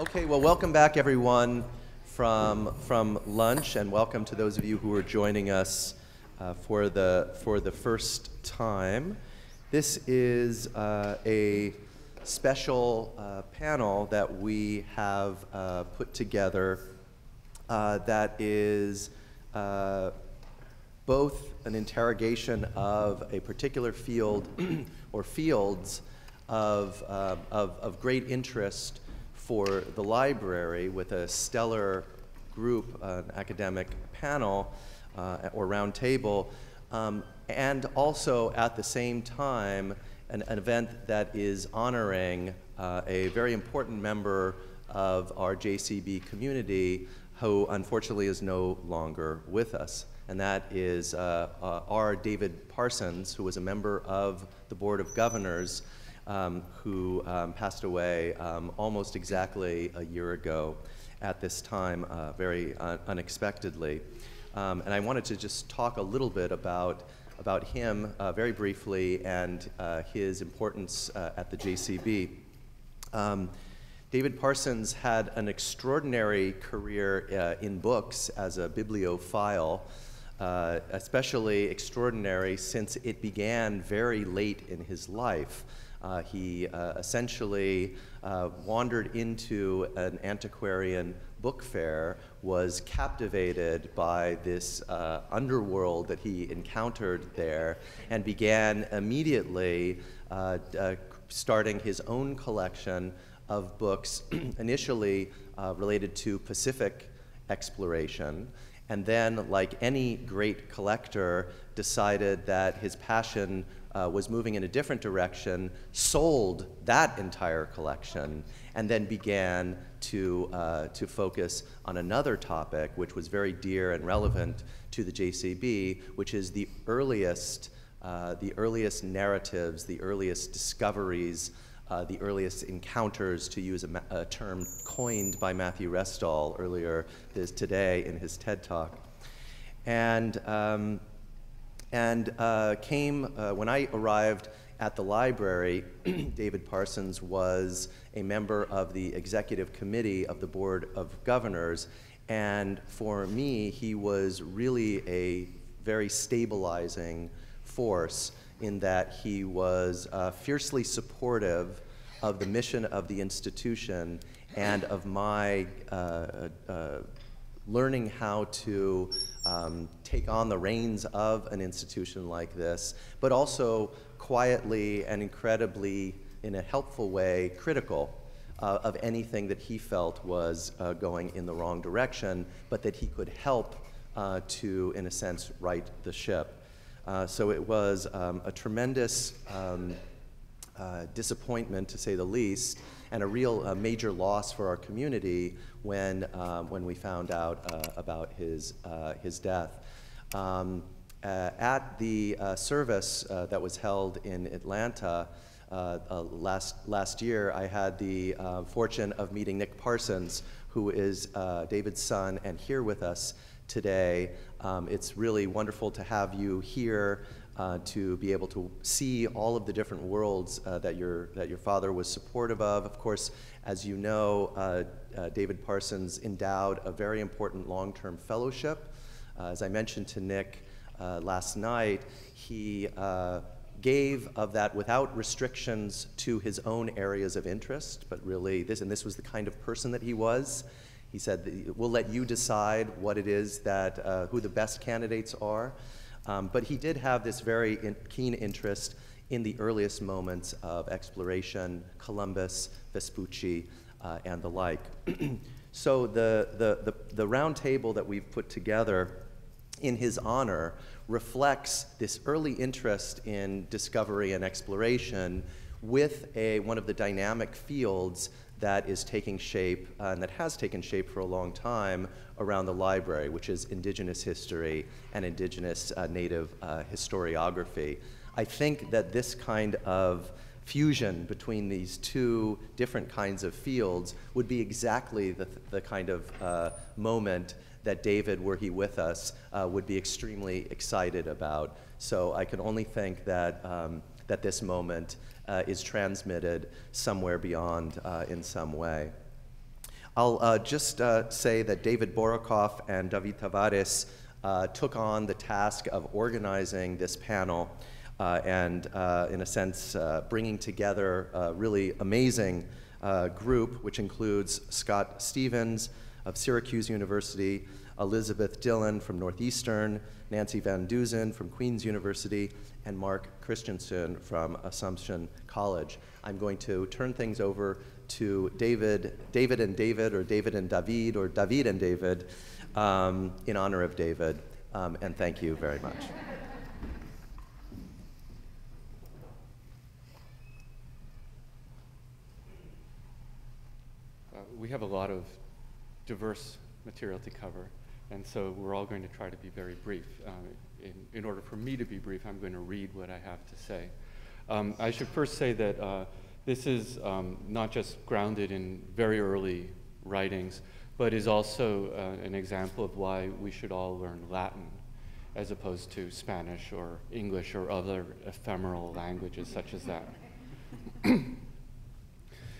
Okay, well, welcome back, everyone, from, from lunch, and welcome to those of you who are joining us uh, for, the, for the first time. This is uh, a special uh, panel that we have uh, put together uh, that is uh, both an interrogation of a particular field or fields of, of, of, great interest for the library with a stellar group, an academic panel uh, or round table, um, and also at the same time an, an event that is honoring uh, a very important member of our JCB community who unfortunately is no longer with us. And that is uh, uh, R. David Parsons, who was a member of the Board of Governors, um, who um, passed away um, almost exactly a year ago at this time, uh, very un unexpectedly. Um, and I wanted to just talk a little bit about about him uh, very briefly and uh, his importance uh, at the JCB. Um, David Parsons had an extraordinary career uh, in books as a bibliophile, uh, especially extraordinary since it began very late in his life. Uh, he essentially wandered into an antiquarian book fair was captivated by this uh, underworld that he encountered there and began immediately uh, uh, starting his own collection of books, initially uh, related to Pacific exploration. And then, like any great collector, decided that his passion uh, was moving in a different direction, sold that entire collection, and then began to, uh, to focus on another topic which was very dear and relevant to the JCB, which is the earliest, uh, the earliest narratives, the earliest discoveries, uh, the earliest encounters, to use a, a, term coined by Matthew Restall earlier this, today in his TED Talk. And, um, and uh, came, uh, when I arrived at the library, David Parsons was a member of the executive committee of the Board of Governors. And for me, he was really a very stabilizing force in that he was uh, fiercely supportive of the mission of the institution and of my uh, uh, learning how to um, take on the reins of an institution like this, but also quietly and incredibly, in a helpful way, critical uh, of anything that he felt was uh, going in the wrong direction, but that he could help uh, to, in a sense, right the ship. Uh, so it was um, a tremendous um, uh, disappointment, to say the least, and a real uh, major loss for our community when, when we found out about his, his death. Um, uh, at the uh, service uh, that was held in Atlanta last, last year, I had the fortune of meeting Nick Parsons, who is David's son and here with us today. Um, it's really wonderful to have you here uh, to be able to see all of the different worlds uh, that, your, that your father was supportive of. Of course, as you know, uh, David Parsons endowed a very important long-term fellowship. as I mentioned to Nick, uh, last night, he uh, gave of that without restrictions to his own areas of interest, but really this, and this was the kind of person that he was. He said, we'll let you decide what it is that, uh, who the best candidates are. Um, but he did have this very in, keen interest in the earliest moments of exploration, Columbus, Vespucci, uh, and the like. so the, the, the, the round table that we've put together in his honor reflects this early interest in discovery and exploration with a, one of the dynamic fields that is taking shape uh, and that has taken shape for a long time around the library, which is indigenous history and indigenous uh, native uh, historiography. I think that this kind of fusion between these two different kinds of fields would be exactly the, the kind of uh, moment that David, were he with us, uh, would be extremely excited about. So I can only think that, um, that this moment uh, is transmitted somewhere beyond uh, in some way. I'll uh, just uh, say that David Boruchoff and David Tavárez uh, took on the task of organizing this panel and, in a sense, bringing together a really amazing group, which includes Scott Stevens of Syracuse University, Elizabeth Dillon from Northeastern, Nancy Van Deusen from Queen's University, and Mark Christensen from Assumption College. I'm going to turn things over to David, David and David, or David and David, or David and David, um, in honor of David. Um, and thank you very much. Uh, we have a lot of diverse material to cover, and so we're all going to try to be very brief. Uh, in, in, order for me to be brief, I'm going to read what I have to say. Um, I should first say that uh, this is um, not just grounded in very early writings, but is also uh, an example of why we should all learn Latin as opposed to Spanish or English or other ephemeral languages such as that.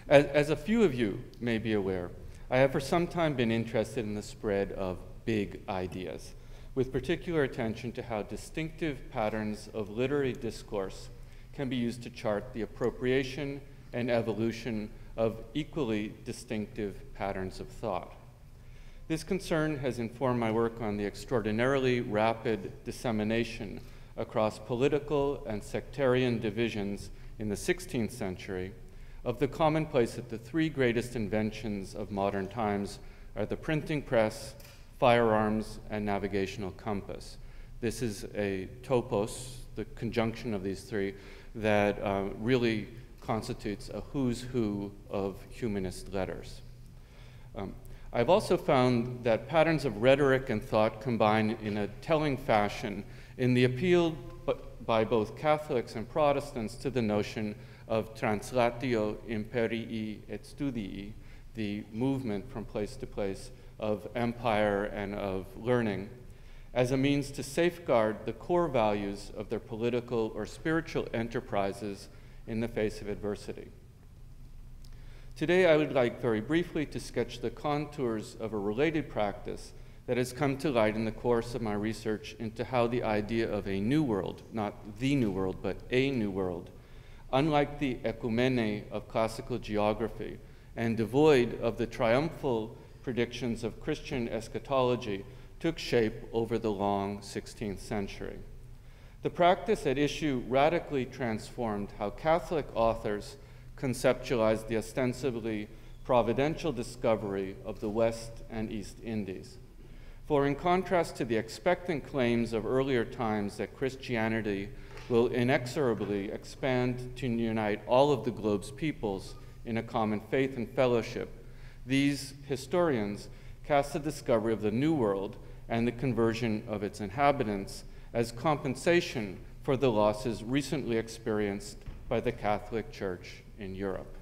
as, as a few of you may be aware, I have for some time been interested in the spread of big ideas, with particular attention to how distinctive patterns of literary discourse can be used to chart the appropriation and evolution of equally distinctive patterns of thought. This concern has informed my work on the extraordinarily rapid dissemination across political and sectarian divisions in the 16th century of the commonplace that the three greatest inventions of modern times are the printing press, firearms, and navigational compass. This is a topos, the conjunction of these three, that uh, really constitutes a who's who of humanist letters. Um, I've also found that patterns of rhetoric and thought combine in a telling fashion in the appeal by both Catholics and Protestants to the notion of translatio imperii et studii, the movement from place to place of empire and of learning, as a means to safeguard the core values of their political or spiritual enterprises in the face of adversity. Today, I would like very briefly to sketch the contours of a related practice that has come to light in the course of my research into how the idea of a new world, not the new world, but a new world, unlike the ecumene of classical geography and devoid of the triumphal predictions of Christian eschatology, took shape over the long 16th century. The practice at issue radically transformed how Catholic authors conceptualized the ostensibly providential discovery of the West and East Indies. For in contrast to the expectant claims of earlier times that Christianity will inexorably expand to unite all of the globe's peoples in a common faith and fellowship, these historians cast the discovery of the New World and the conversion of its inhabitants as compensation for the losses recently experienced by the Catholic Church in Europe.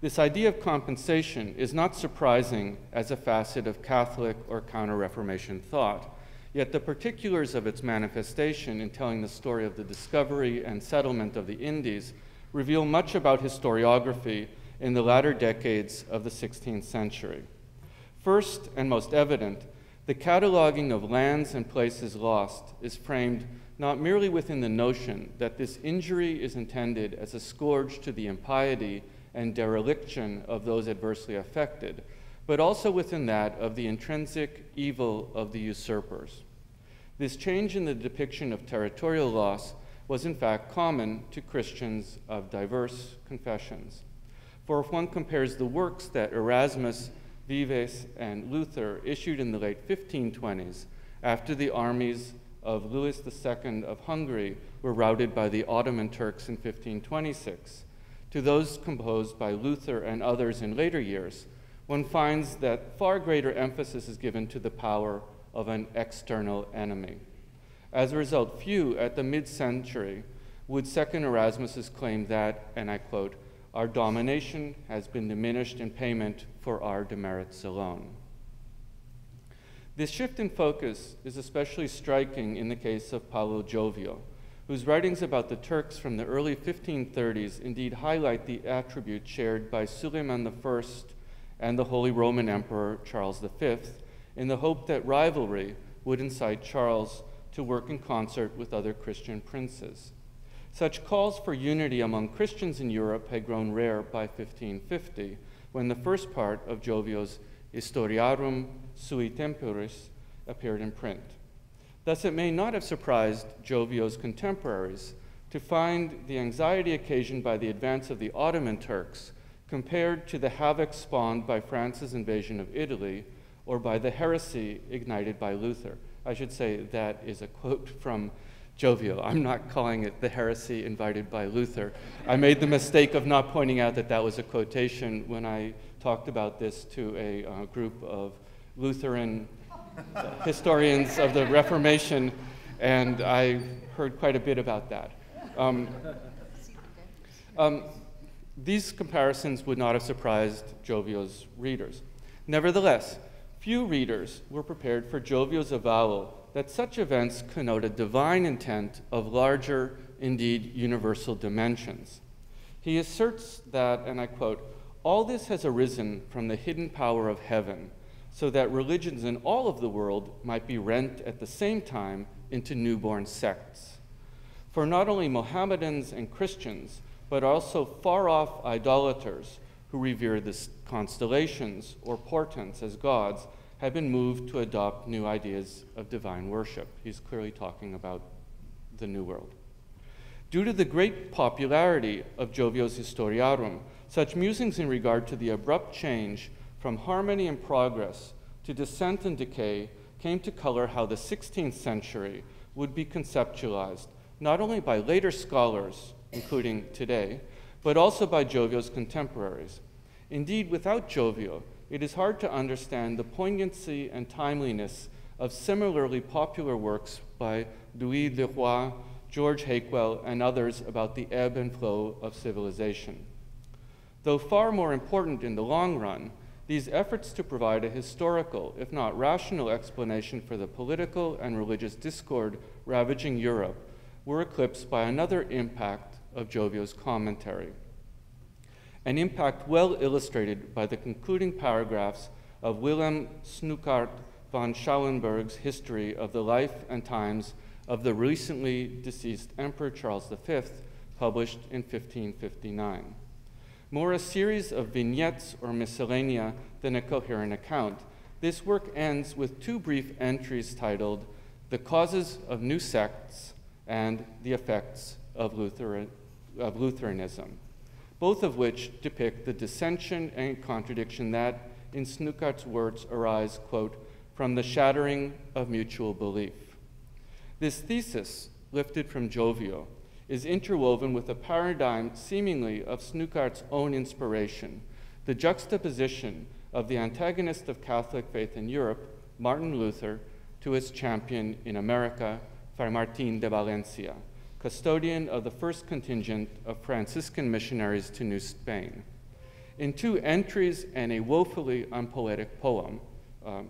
This idea of compensation is not surprising as a facet of Catholic or Counter Reformation thought, yet the particulars of its manifestation in telling the story of the discovery and settlement of the Indies reveal much about historiography in the latter decades of the 16th century. First and most evident the cataloging of lands and places lost is framed not merely within the notion that this injury is intended as a scourge to the impiety and dereliction of those adversely affected, but also within that of the intrinsic evil of the usurpers. This change in the depiction of territorial loss was in fact common to Christians of diverse confessions. For if one compares the works that Erasmus Vives, and Luther issued in the late 1520s after the armies of Louis II of Hungary were routed by the Ottoman Turks in 1526, to those composed by Luther and others in later years, one finds that far greater emphasis is given to the power of an external enemy. As a result, few at the mid century would second Erasmus's claim that, and I quote, our domination has been diminished in payment for our demerits alone. This shift in focus is especially striking in the case of Paolo Giovio, whose writings about the Turks from the early 1530s indeed highlight the attributes shared by Suleiman I and the Holy Roman Emperor Charles V in the hope that rivalry would incite Charles to work in concert with other Christian princes. Such calls for unity among Christians in Europe had grown rare by 1550, when the first part of Giovio's Historiarum sui temporis appeared in print. Thus, it may not have surprised Giovio's contemporaries to find the anxiety occasioned by the advance of the Ottoman Turks compared to the havoc spawned by France's invasion of Italy or by the heresy ignited by Luther. I should say that is a quote from Giovio. I'm not calling it the heresy invited by Luther. I made the mistake of not pointing out that that was a quotation when I talked about this to a uh, group of Lutheran uh, historians of the Reformation, and I heard quite a bit about that. Um, um, these comparisons would not have surprised Giovio's readers. Nevertheless, few readers were prepared for Giovio's avowal that such events connote a divine intent of larger, indeed universal dimensions. He asserts that, and I quote, all this has arisen from the hidden power of heaven, so that religions in all of the world might be rent at the same time into newborn sects. For not only Mohammedans and Christians, but also far off idolaters who revere the constellations or portents as gods have been moved to adopt new ideas of divine worship. He's clearly talking about the New World. Due to the great popularity of Giovio's Historiarum, such musings in regard to the abrupt change from harmony and progress to descent and decay came to color how the 16th century would be conceptualized, not only by later scholars, including today, but also by Giovio's contemporaries. Indeed, without Giovio, it is hard to understand the poignancy and timeliness of similarly popular works by Louis Leroy, George Hakewill, and others about the ebb and flow of civilization. Though far more important in the long run, these efforts to provide a historical, if not rational, explanation for the political and religious discord ravaging Europe were eclipsed by another impact of Giovio's commentary an impact well illustrated by the concluding paragraphs of Willem Snoeckart von Schauenberg's history of the life and times of the recently deceased Emperor Charles V, published in 1559. More a series of vignettes or miscellanea than a coherent account, this work ends with two brief entries titled The Causes of New Sects and The Effects of, Lutheran, of Lutheranism both of which depict the dissension and contradiction that, in Snoeckart's words, arise, quote, from the shattering of mutual belief. This thesis, lifted from Giovio, is interwoven with a paradigm seemingly of Snoeckart's own inspiration, the juxtaposition of the antagonist of Catholic faith in Europe, Martin Luther, to his champion in America, Fray Martin de Valencia custodian of the first contingent of Franciscan missionaries to New Spain. In two entries and a woefully unpoetic poem, um,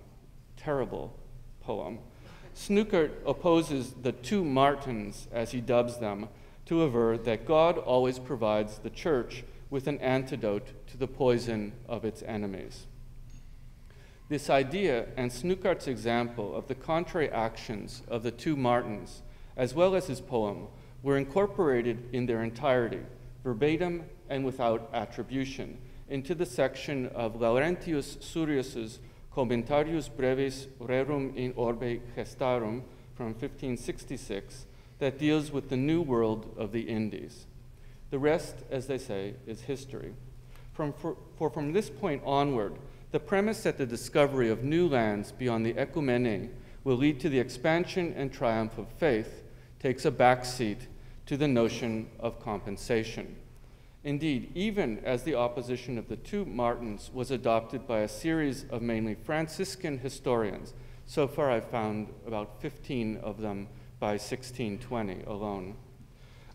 terrible poem, Snoeckart opposes the two Martins, as he dubs them, to aver that God always provides the church with an antidote to the poison of its enemies. This idea and Snoeckart's example of the contrary actions of the two Martins, as well as his poem, were incorporated in their entirety, verbatim and without attribution, into the section of Laurentius Surius's Commentarius brevis rerum in orbe gestarum from 1566 that deals with the new world of the Indies. The rest, as they say, is history. From, for, for from this point onward, the premise that the discovery of new lands beyond the ecumene will lead to the expansion and triumph of faith takes a back seat to the notion of compensation. Indeed, even as the opposition of the two Martins was adopted by a series of mainly Franciscan historians, so far I've found about 15 of them by 1620 alone.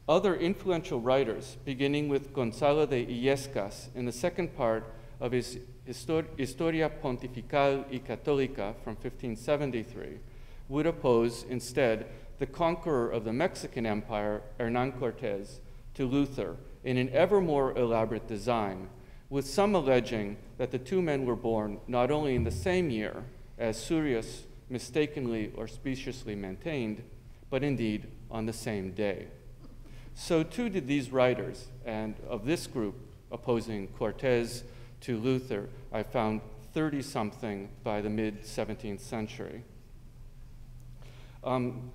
Other influential writers, beginning with Gonzalo de Illescas in the second part of his Historia Pontifical y Católica from 1573, would oppose instead the conqueror of the Mexican Empire, Hernan Cortes, to Luther in an ever more elaborate design, with some alleging that the two men were born not only in the same year, as Surius mistakenly or speciously maintained, but indeed on the same day. So too did these writers, and of this group opposing Cortes to Luther, I found 30 something by the mid 17th century. Um,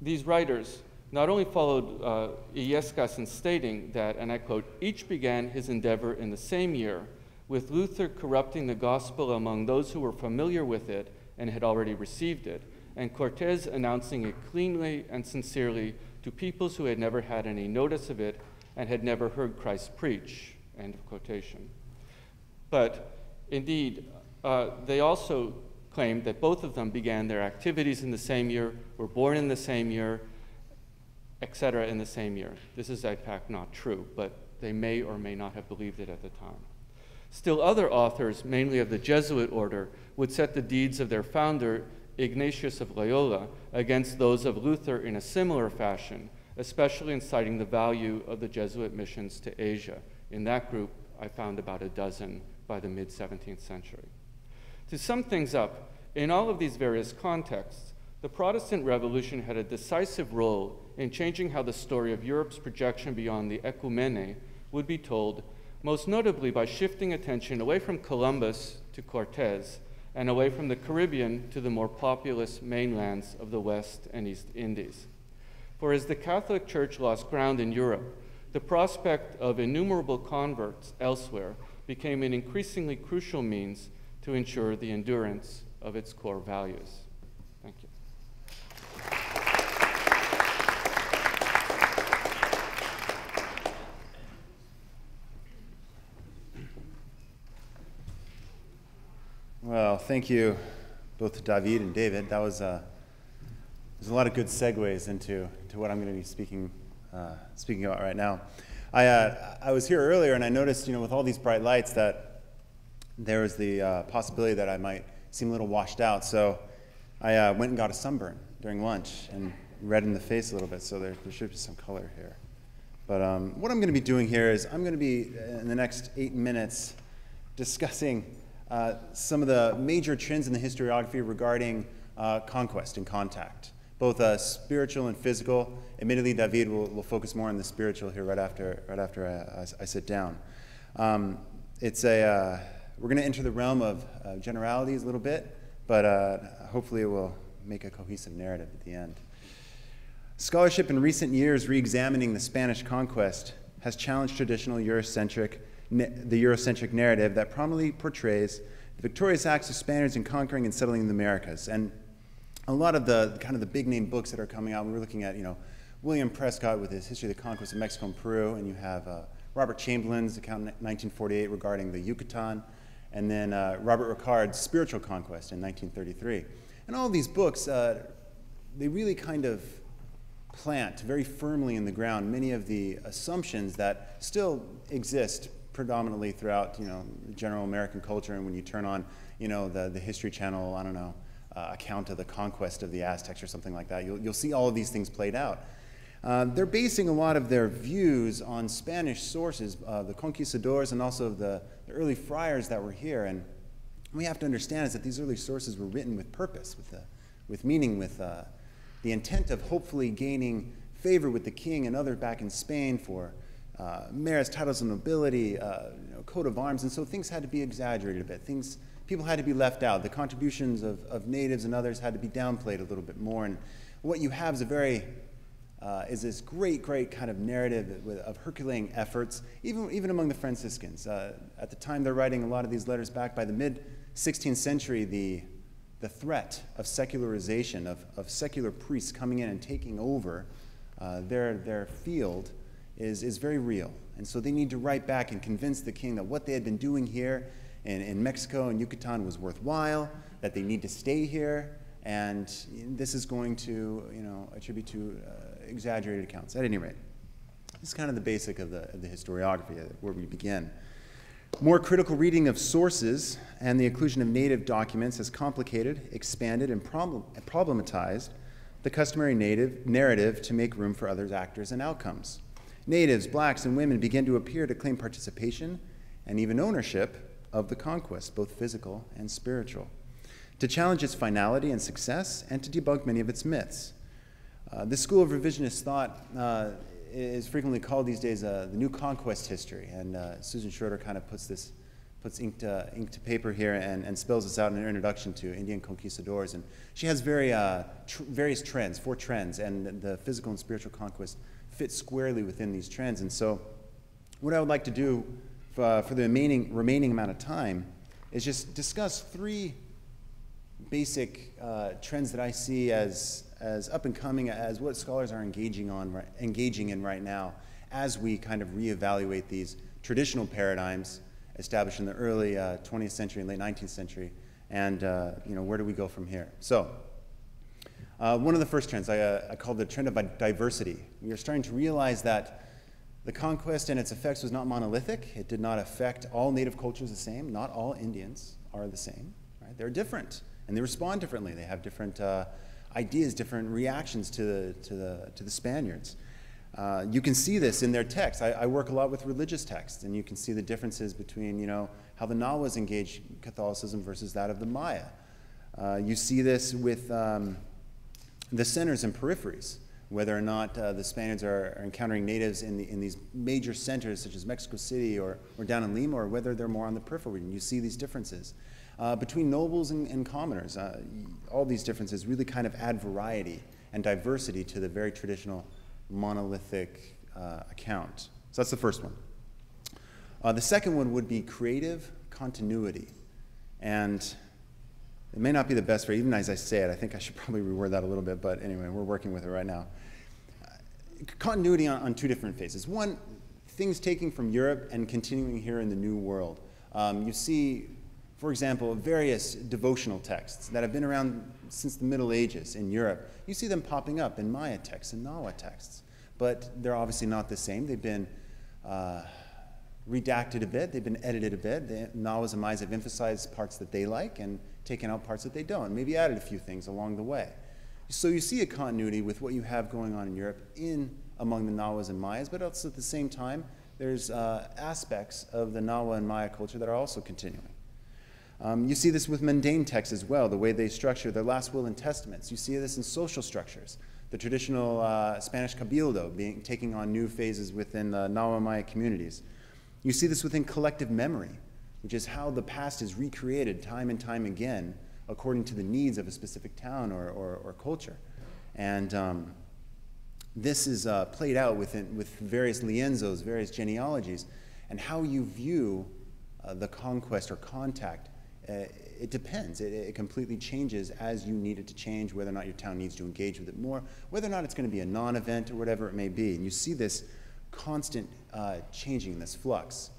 these writers not only followed uh, in stating that, and I quote, each began his endeavor in the same year, with Luther corrupting the gospel among those who were familiar with it and had already received it, and Cortes announcing it cleanly and sincerely to peoples who had never had any notice of it and had never heard Christ preach. End of quotation. But indeed, uh, they also claimed that both of them began their activities in the same year, were born in the same year, etc., in the same year. This is, in fact, not true, but they may or may not have believed it at the time. Still, other authors, mainly of the Jesuit order, would set the deeds of their founder, Ignatius of Loyola, against those of Luther in a similar fashion, especially in citing the value of the Jesuit missions to Asia. In that group, I found about a dozen by the mid 17th century. To sum things up, in all of these various contexts, the Protestant Revolution had a decisive role in changing how the story of Europe's projection beyond the ecumene would be told, most notably by shifting attention away from Columbus to Cortes and away from the Caribbean to the more populous mainlands of the West and East Indies. For as the Catholic Church lost ground in Europe, the prospect of innumerable converts elsewhere became an increasingly crucial means to ensure the endurance of its core values. Thank you. Well, thank you both to David and David. That was uh, there's a lot of good segues into to what I'm going to be speaking uh, speaking about right now. I uh, I was here earlier and I noticed you know with all these bright lights that there was the uh, possibility that I might seem a little washed out. So I uh, went and got a sunburn during lunch and red in the face a little bit. So there, there should be some color here. But um, what I'm going to be doing here is I'm going to be in the next eight minutes discussing uh, some of the major trends in the historiography regarding uh, conquest and contact, both uh, spiritual and physical. Admittedly, David will, will, focus more on the spiritual here right after, right after I, I, I sit down. Um, it's a, uh, we're going to enter the realm of uh, generalities a little bit, but hopefully it will make a cohesive narrative at the end. Scholarship in recent years re examining the Spanish conquest has challenged traditional Eurocentric the Eurocentric narrative that prominently portrays the victorious acts of Spaniards in conquering and settling the Americas. And a lot of the kind of the big name books that are coming out, we're looking at, you know, William Prescott with his History of the Conquest of Mexico and Peru, and you have uh, Robert Chamberlain's account in 1948 regarding the Yucatan, and then uh, Robert Ricard's Spiritual Conquest in 1933. And all these books, uh, they really kind of plant very firmly in the ground many of the assumptions that still exist predominantly throughout, you know, general American culture. And when you turn on, you know, the, the History Channel, I don't know, uh, account of the conquest of the Aztecs or something like that, you'll, you'll see all of these things played out. Uh, they're basing a lot of their views on Spanish sources, uh, the conquistadors and also the, the, early friars that were here. And we have to understand is that these early sources were written with purpose, with, the, with meaning, with uh, the intent of hopefully gaining favor with the king and others back in Spain for uh, titles of nobility, uh, you know, coat of arms, and so things had to be exaggerated a bit. Things, people had to be left out. The contributions of, of natives and others had to be downplayed a little bit more. And what you have is a very uh, is this great, great kind of narrative of Herculean efforts, even, even among the Franciscans. Uh, at the time they're writing a lot of these letters back by the mid 16th century, the, the threat of secularization, of, of secular priests coming in and taking over uh, their, their field is, is very real. And so they need to write back and convince the king that what they had been doing here in, in Mexico and Yucatan was worthwhile, that they need to stay here, and this is going to, you know, attribute to uh, exaggerated accounts. At any rate, this is kind of the basic of the, of the historiography, where we begin. More critical reading of sources and the inclusion of native documents has complicated, expanded, and problem, problematized the customary native narrative to make room for others' actors and outcomes. Natives, blacks, and women began to appear to claim participation and even ownership of the conquest, both physical and spiritual, to challenge its finality and success, and to debunk many of its myths. Uh, this school of revisionist thought uh, is frequently called these days uh, the new conquest history, and uh, Susan Schroeder kind of puts this puts ink to, ink to paper here and, and spells this out in her introduction to Indian conquistadors. And she has very, uh, tr various trends, four trends, and the physical and spiritual conquest fit squarely within these trends. And so, what I would like to do for, uh, for the remaining, remaining amount of time is just discuss three basic uh, trends that I see as, as up and coming, as what scholars are engaging, on, engaging in right now as we kind of reevaluate these traditional paradigms established in the early uh, 20th century and late 19th century, and uh, you know, where do we go from here? So, uh, one of the first trends I, uh, I called the trend of diversity. We are starting to realize that the conquest and its effects was not monolithic. It did not affect all native cultures the same. Not all Indians are the same. They're different, and they respond differently. They have different uh, ideas, different reactions to the, to the, to the Spaniards. Uh, you can see this in their texts. I, I, work a lot with religious texts, and you can see the differences between, you know, how the Nahuas engage Catholicism versus that of the Maya. Uh, you see this with um, the centers and peripheries, whether or not uh, the Spaniards are, are, encountering natives in, the, in these major centers, such as Mexico City or, or down in Lima, or whether they're more on the periphery. region. You see these differences. Uh, between nobles and, and commoners, uh, all these differences really kind of add variety and diversity to the very traditional monolithic uh, account. So that's the first one. Uh, the second one would be creative continuity. And it may not be the best way, even as I say it. I think I should probably reword that a little bit, but anyway, we're working with it right now. Uh, continuity on, on, two different phases. One, things taking from Europe and continuing here in the New World. Um, you see, for example, various devotional texts that have been around since the Middle Ages in Europe. You see them popping up in Maya texts and Nahua texts but they're obviously not the same. They've been uh, redacted a bit, they've been edited a bit. The Nahuas and Mayas have emphasized parts that they like and taken out parts that they don't, maybe added a few things along the way. So you see a continuity with what you have going on in Europe in among the Nahuas and Mayas, but also at the same time, there's uh, aspects of the Nahua and Maya culture that are also continuing. Um, you see this with mundane texts as well, the way they structure their last will and testaments. You see this in social structures the traditional uh, Spanish cabildo being, taking on new phases within the Nahua Maya communities. You see this within collective memory, which is how the past is recreated time and time again according to the needs of a specific town or, or, or culture. And um, this is uh, played out within, with various lienzos, various genealogies, and how you view uh, the conquest or contact uh, it depends. It, it, completely changes as you need it to change, whether or not your town needs to engage with it more, whether or not it's going to be a non event or whatever it may be. And you see this constant uh, changing, this flux.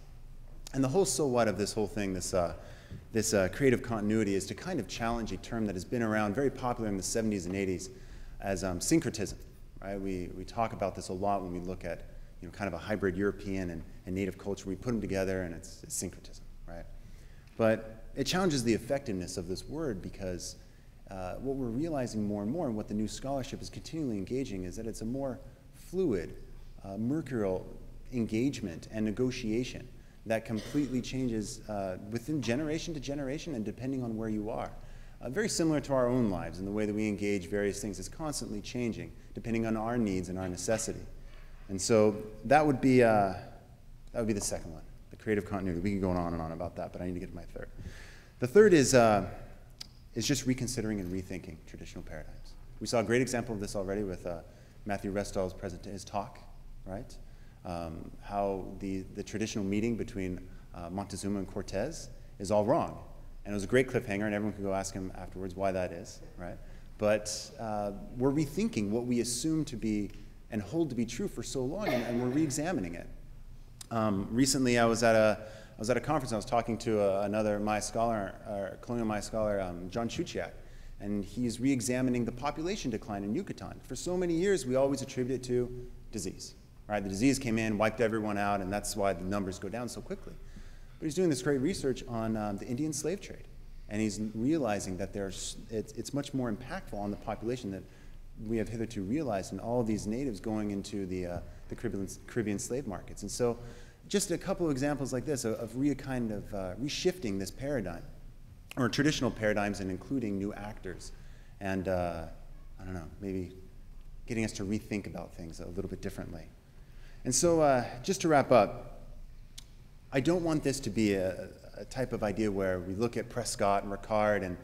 And the whole so what of this whole thing, this, uh, this uh, creative continuity, is to kind of challenge a term that has been around, very popular in the 70s and 80s, as um, syncretism. Right? We, we talk about this a lot when we look at you know, kind of a hybrid European and, and native culture. We put them together and it's, it's syncretism. Right? But it challenges the effectiveness of this word because uh, what we're realizing more and more, and what the new scholarship is continually engaging, is that it's a more fluid, uh, mercurial engagement and negotiation that completely changes uh, within generation to generation and depending on where you are. Uh, very similar to our own lives and the way that we engage various things is constantly changing depending on our needs and our necessity. And so that would be, uh, that would be the second one, the creative continuity. We can go on and on about that, but I need to get to my third. The third is, uh, is just reconsidering and rethinking traditional paradigms. We saw a great example of this already with uh, Matthew Restall's present his talk, right? Um, how the, the traditional meeting between uh, Montezuma and Cortez is all wrong. And it was a great cliffhanger, and everyone could go ask him afterwards why that is, right? But uh, we're rethinking what we assume to be and hold to be true for so long, and, and we're re examining it. Um, recently, I was at a I was at a conference and I was talking to a, uh, another Maya scholar, uh, colonial Maya scholar, um, John Chuchiak, and he's re-examining the population decline in Yucatan. For so many years, we always attribute it to disease. Right? The disease came in, wiped everyone out, and that's why the numbers go down so quickly. But he's doing this great research on um, the Indian slave trade, and he's realizing that there's, it's, it's much more impactful on the population that we have hitherto realized, and all of these natives going into the, uh, the Caribbean, Caribbean slave markets. And so just a couple of examples like this of, of re kind of uh, reshifting this paradigm, or traditional paradigms, and including new actors, and uh, I don't know, maybe getting us to rethink about things a little bit differently. And so, uh, just to wrap up, I don't want this to be a, a, type of idea where we look at Prescott and Ricard and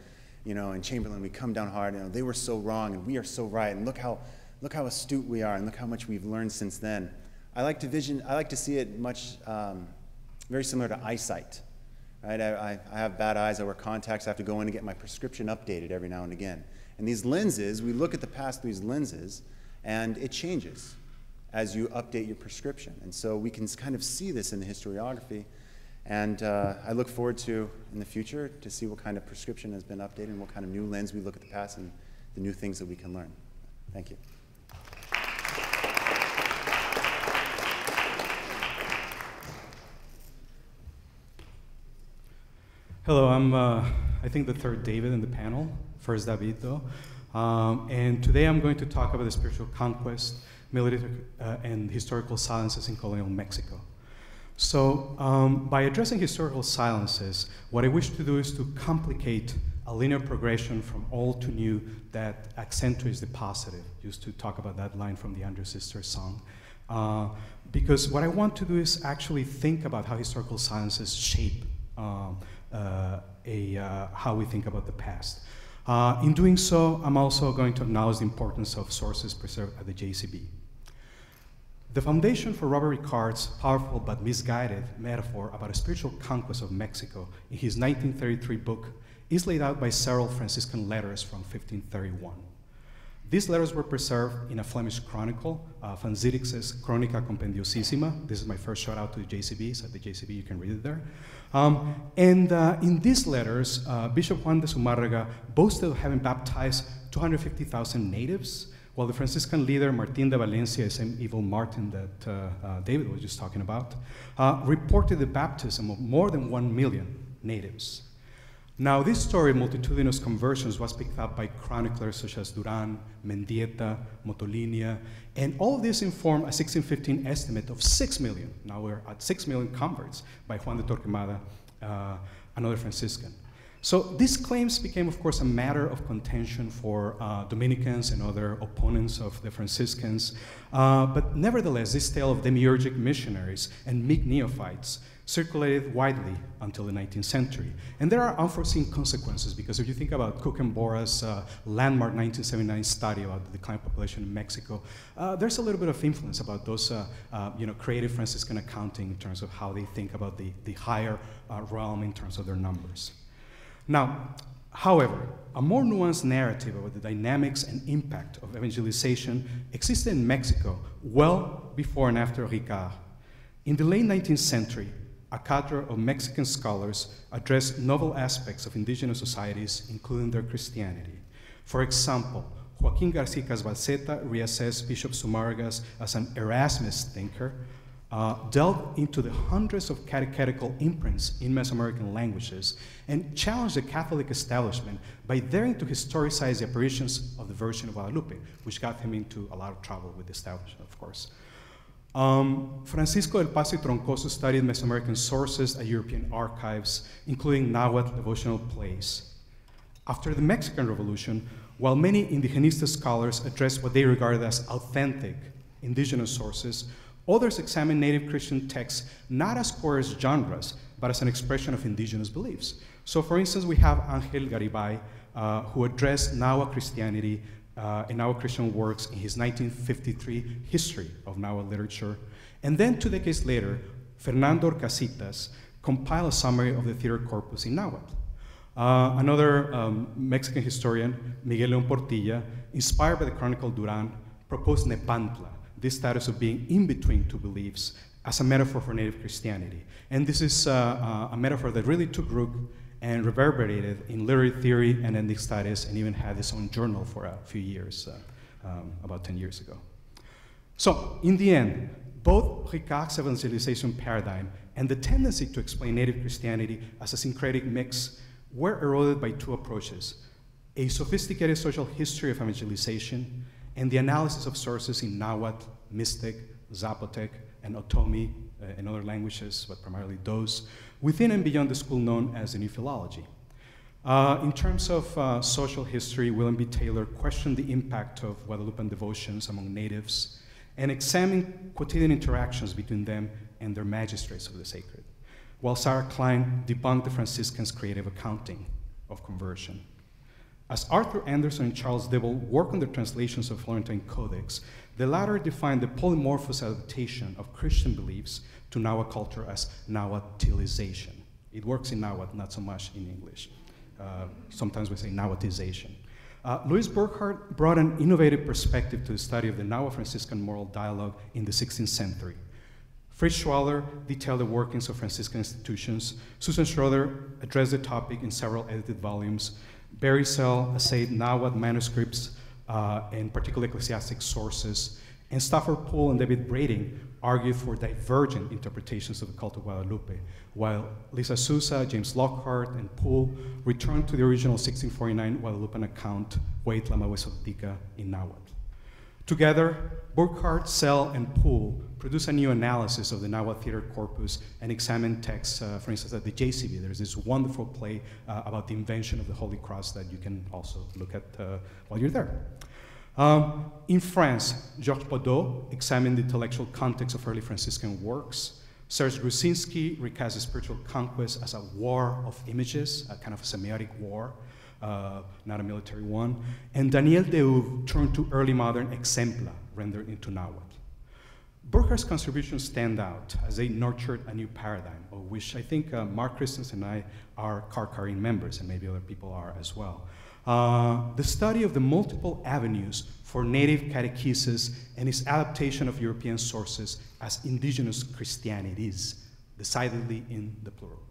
you know, and Chamberlain, we come down hard, and they were so wrong, and we are so right, and look how, look how astute we are, and look how much we've learned since then. I like to vision, I like to see it much, um, very similar to eyesight. Right? I, I, have bad eyes, I wear contacts, I have to go in and get my prescription updated every now and again. And these lenses, we look at the past through these lenses, and it changes as you update your prescription. And so we can kind of see this in the historiography. And uh, I look forward to, in the future, to see what kind of prescription has been updated and what kind of new lens we look at the past and the new things that we can learn. Thank you. Hello, I'm, uh, I think, the third David in the panel, first David, though. Um, and today I'm going to talk about the spiritual conquest, military, uh, and historical silences in colonial Mexico. So, um, by addressing historical silences, what I wish to do is to complicate a linear progression from old to new that accentuates the positive, Used to talk about that line from the Andrews Sisters song. Uh, because what I want to do is actually think about how historical silences shape um, a, uh, how we think about the past. Uh, in doing so, I'm also going to acknowledge the importance of sources preserved at the JCB. The foundation for Robert Ricard's powerful but misguided metaphor about a spiritual conquest of Mexico in his 1933 book is laid out by several Franciscan letters from 1531. These letters were preserved in a Flemish chronicle, uh, Van Zierik's Chronica Compendiosissima. This is my first shout out to the JCB, so at the JCB you can read it there. Um, and uh, in these letters, uh, Bishop Juan de Zumarraga boasted of having baptized 250,000 natives, while the Franciscan leader Martin de Valencia, the same evil Martin that uh, uh, David was just talking about, uh, reported the baptism of more than 1 million natives. Now, this story of multitudinous conversions was picked up by chroniclers such as Duran, Mendieta, Motolinia, and all of this informed a 1615 estimate of 6 million. Now we're at 6 million converts by Juan de Torquemada, uh, another Franciscan. So these claims became, of course, a matter of contention for uh, Dominicans and other opponents of the Franciscans. Uh, but nevertheless, this tale of demiurgic missionaries and meek neophytes circulated widely until the 19th century. And there are unforeseen consequences because if you think about Cook and Borah's uh, landmark 1979 study about the decline population in Mexico, uh, there's a little bit of influence about those uh, uh you know, creative Franciscan accounting in terms of how they think about the, the higher uh, realm in terms of their numbers. Now, However, a more nuanced narrative about the dynamics and impact of evangelization existed in Mexico well before and after Ricard. In the late 19th century, a cadre of Mexican scholars addressed novel aspects of indigenous societies, including their Christianity. For example, Joaquin Garcia Icazbalceta reassessed Bishop Zumarragas as an Erasmus thinker, uh, delved into the hundreds of catechetical imprints in Mesoamerican languages, and challenged the Catholic establishment by daring to historicize the apparitions of the Virgin of Guadalupe, which got him into a lot of trouble with the establishment, of course. Um, Francisco del Paso Troncoso studied Mesoamerican sources at European archives, including Nahuatl devotional plays. After the Mexican Revolution, while many indigenista scholars addressed what they regarded as authentic indigenous sources, others examined native Christian texts not as core genres, but as an expression of indigenous beliefs. So, for instance, we have Angel Garibay, uh, who addressed Nahua Christianity uh, in our Christian works in his 1953 History of Nahuatl Literature. And then two decades later, Fernando Horcasitas compiled a summary of the theater corpus in Nahuatl. Uh, another um, Mexican historian, Miguel León Portilla, inspired by the Chronicle Duran, proposed Nepantla, this status of being in between two beliefs, as a metaphor for native Christianity. And this is uh, uh, a metaphor that really took root and reverberated in literary theory and ethnic studies, and even had its own journal for a few years, uh, um, about 10 years ago. So, in the end, both Ricard's evangelization paradigm and the tendency to explain native Christianity as a syncretic mix were eroded by two approaches a sophisticated social history of evangelization and the analysis of sources in Nahuatl, Mixtec, Zapotec, and Otomi uh, and other languages, but primarily those, within and beyond the school known as the New Philology. Uh, in terms of uh, social history, William B. Taylor questioned the impact of Guadalupan devotions among natives and examined quotidian interactions between them and their magistrates of the sacred, while Sarah Cline debunked the Franciscans' creative accounting of conversion. As Arthur Anderson and Charles Dibble work on the translations of Florentine Codex, the latter defined the polymorphous adaptation of Christian beliefs to Nahuatl culture as Nahuatlization. It works in Nahuatl, not so much in English. Uh, sometimes we say Nahuatlization. Uh, Louise Burkhart brought an innovative perspective to the study of the Nahuatl Franciscan moral dialogue in the 16th century. Fritz Schwaller detailed the workings of Franciscan institutions. Susan Schroeder addressed the topic in several edited volumes. Barry Sell essayed Nahuatl manuscripts uh, and particular ecclesiastic sources. And Stafford Poole and David Brading argued for divergent interpretations of the cult of Guadalupe, while Lisa Sousa, James Lockhart, and Poole returned to the original 1649 Guadalupan account, Huei tlamahuiçoltica, in Nahuatl. Together, Burkhart, Sell, and Poole produced a new analysis of the Nahuatl theater corpus and examined texts, uh, for instance, at the JCB. There's this wonderful play uh, about the invention of the Holy Cross that you can also look at uh, while you're there. Um, in France, Georges Baudot examined the intellectual context of early Franciscan works. Serge Gruzinski recast the spiritual conquest as a war of images, a kind of a semiotic war, uh, not a military one. And Daniel Dehouve turned to early modern exempla, rendered into Nahuatl. Burkhart's contributions stand out as they nurtured a new paradigm, of which I think uh, Mark Christensen and I are card-carrying members, and maybe other people are as well. Uh, the study of the multiple avenues for native catechesis and its adaptation of European sources as indigenous Christianities, decidedly in the plural.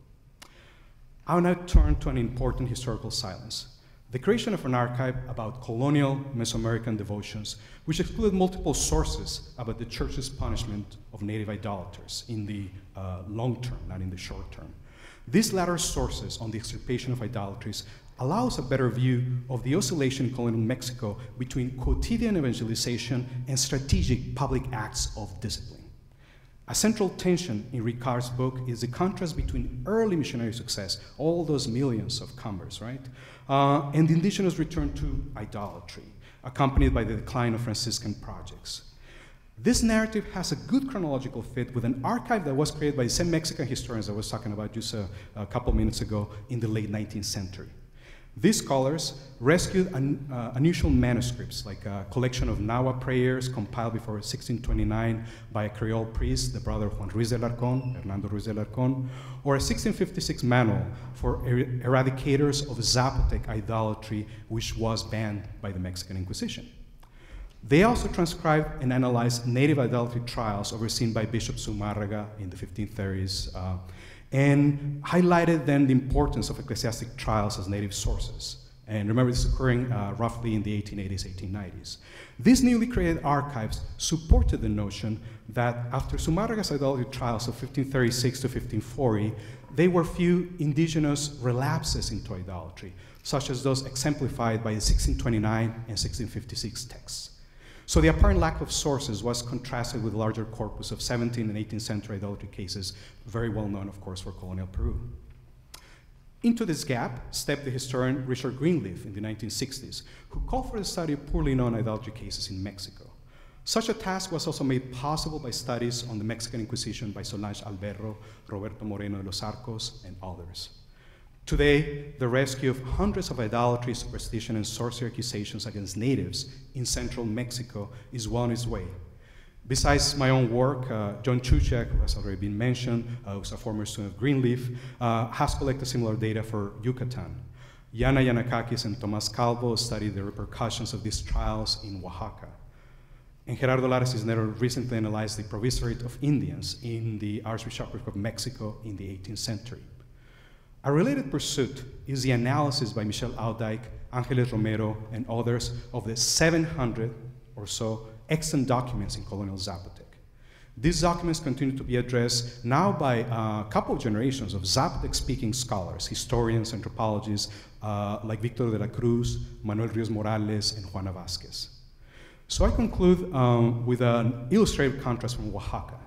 I'll now turn to an important historical silence the creation of an archive about colonial Mesoamerican devotions, which excluded multiple sources about the church's punishment of native idolaters in the uh, long term, not in the short term. These latter sources on the extirpation of idolatries allows a better view of the oscillation in colonial Mexico between quotidian evangelization and strategic public acts of discipline. A central tension in Ricard's book is the contrast between early missionary success, all those millions of converts, right, uh, and the indigenous return to idolatry, accompanied by the decline of Franciscan projects. This narrative has a good chronological fit with an archive that was created by the same Mexican historians I was talking about just a, a couple minutes ago in the late 19th century. These scholars rescued un, uh, unusual manuscripts, like a collection of Nahua prayers compiled before 1629 by a Creole priest, the brother of Juan Ruiz de Alarcón, Hernando Ruiz de Alarcón, or a 1656 manual for er eradicators of Zapotec idolatry, which was banned by the Mexican Inquisition. They also transcribed and analyzed native idolatry trials overseen by Bishop Zumarraga in the 1530s. Uh, and highlighted then the importance of ecclesiastic trials as native sources. And remember, this is occurring uh, roughly in the 1880s, 1890s. These newly created archives supported the notion that after Zumarraga's idolatry trials of 1536 to 1540, there were few indigenous relapses into idolatry, such as those exemplified by the 1629 and 1656 texts. So the apparent lack of sources was contrasted with a larger corpus of 17th and 18th century idolatry cases, very well known, of course, for colonial Peru. Into this gap stepped the historian Richard Greenleaf in the 1960s, who called for the study of poorly known idolatry cases in Mexico. Such a task was also made possible by studies on the Mexican Inquisition by Solange Alberro, Roberto Moreno de los Arcos, and others. Today, the rescue of hundreds of idolatry, superstition, and sorcery accusations against natives in central Mexico is well on its way. Besides my own work, uh, John Chuchiak, who has already been mentioned, uh, who's a former student of Greenleaf, uh, has collected similar data for Yucatan. Yana Yannakakis and Tomas Calvo studied the repercussions of these trials in Oaxaca. And Gerardo Lara Cisneros recently analyzed the provisorate of Indians in the Archbishopric of Mexico in the 18th century. A related pursuit is the analysis by Michel Oudijk, Angeles Romero, and others of the 700 or so extant documents in colonial Zapotec. These documents continue to be addressed now by a couple of generations of Zapotec-speaking scholars, historians, anthropologists, uh, like Victor de la Cruz, Manuel Rios Morales, and Juana Vasquez. So I conclude um, with an illustrative contrast from Oaxaca.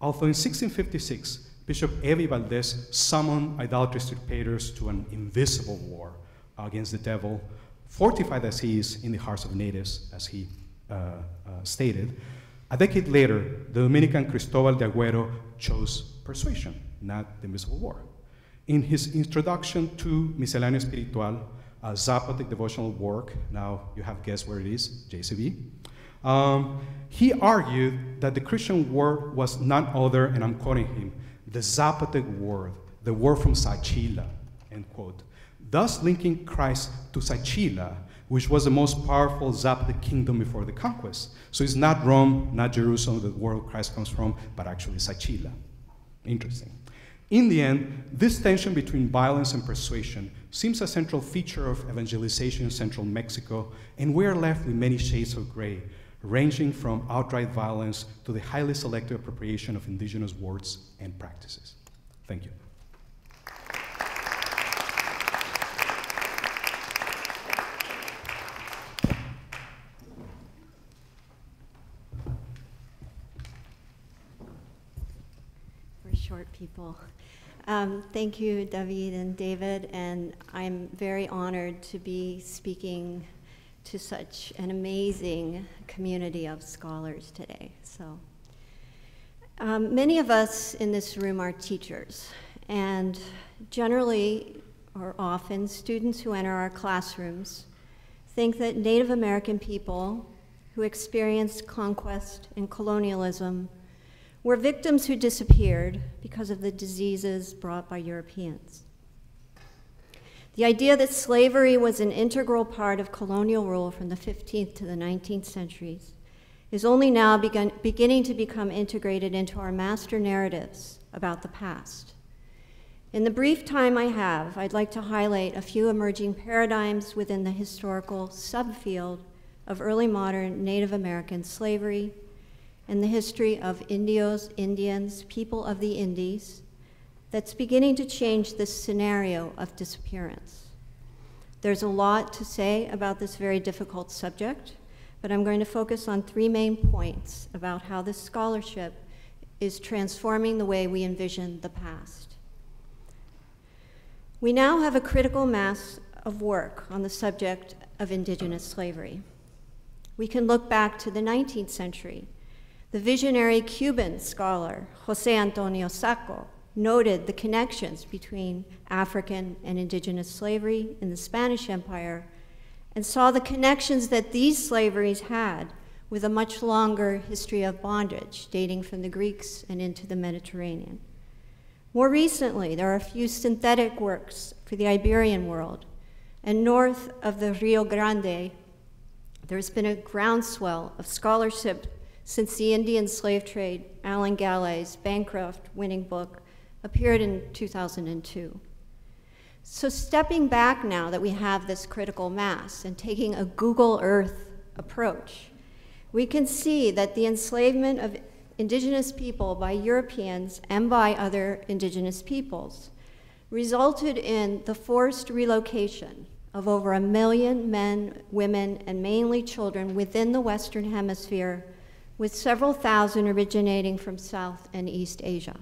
Although in 1656, Bishop Evi Valdez summoned idolatrous usurpators to an invisible war against the devil, fortified as he is in the hearts of natives, as he Uh, uh, stated. A decade later, the Dominican Cristobal de Agüero chose persuasion, not the invisible war. In his introduction to Misceláneo Espiritual, a Zapotec devotional work, now you have guessed where it is, JCB, um, he argued that the Christian word was none other, and I'm quoting him, the Zapotec word, the word from Zaachila, end quote. Thus linking Christ to Zaachila, which was the most powerful Zapotec kingdom before the conquest. So it's not Rome, not Jerusalem, the world Christ comes from, but actually Zaachila. Interesting. In the end, this tension between violence and persuasion seems a central feature of evangelization in central Mexico, and we are left with many shades of gray, ranging from outright violence to the highly selective appropriation of indigenous words and practices. Thank you. We're short people. Um, thank you, David and David, and I'm very honored to be speaking to such an amazing community of scholars today. So, um, many of us in this room are teachers, and generally, or often, students who enter our classrooms think that Native American people who experienced conquest and colonialism were victims who disappeared because of the diseases brought by Europeans. The idea that slavery was an integral part of colonial rule from the 15th to the 19th centuries is only now begun, beginning to become integrated into our master narratives about the past. In the brief time I have, I'd like to highlight a few emerging paradigms within the historical subfield of early modern Native American slavery and the history of Indios, Indians, people of the Indies, that's beginning to change this scenario of disappearance. There's a lot to say about this very difficult subject, but I'm going to focus on three main points about how this scholarship is transforming the way we envision the past. We now have a critical mass of work on the subject of indigenous slavery. We can look back to the 19th century. The visionary Cuban scholar Jose Antonio Saco noted the connections between African and indigenous slavery in the Spanish Empire and saw the connections that these slaveries had with a much longer history of bondage dating from the Greeks and into the Mediterranean. More recently, there are a few synthetic works for the Iberian world, and north of the Rio Grande, there's been a groundswell of scholarship since the Indian slave trade, Alan Gallay's Bancroft winning book, appeared in 2002. So, stepping back now that we have this critical mass and taking a Google Earth approach, we can see that the enslavement of indigenous people by Europeans and by other indigenous peoples resulted in the forced relocation of over a million men, women, and mainly children within the Western Hemisphere, with several thousand originating from South and East Asia.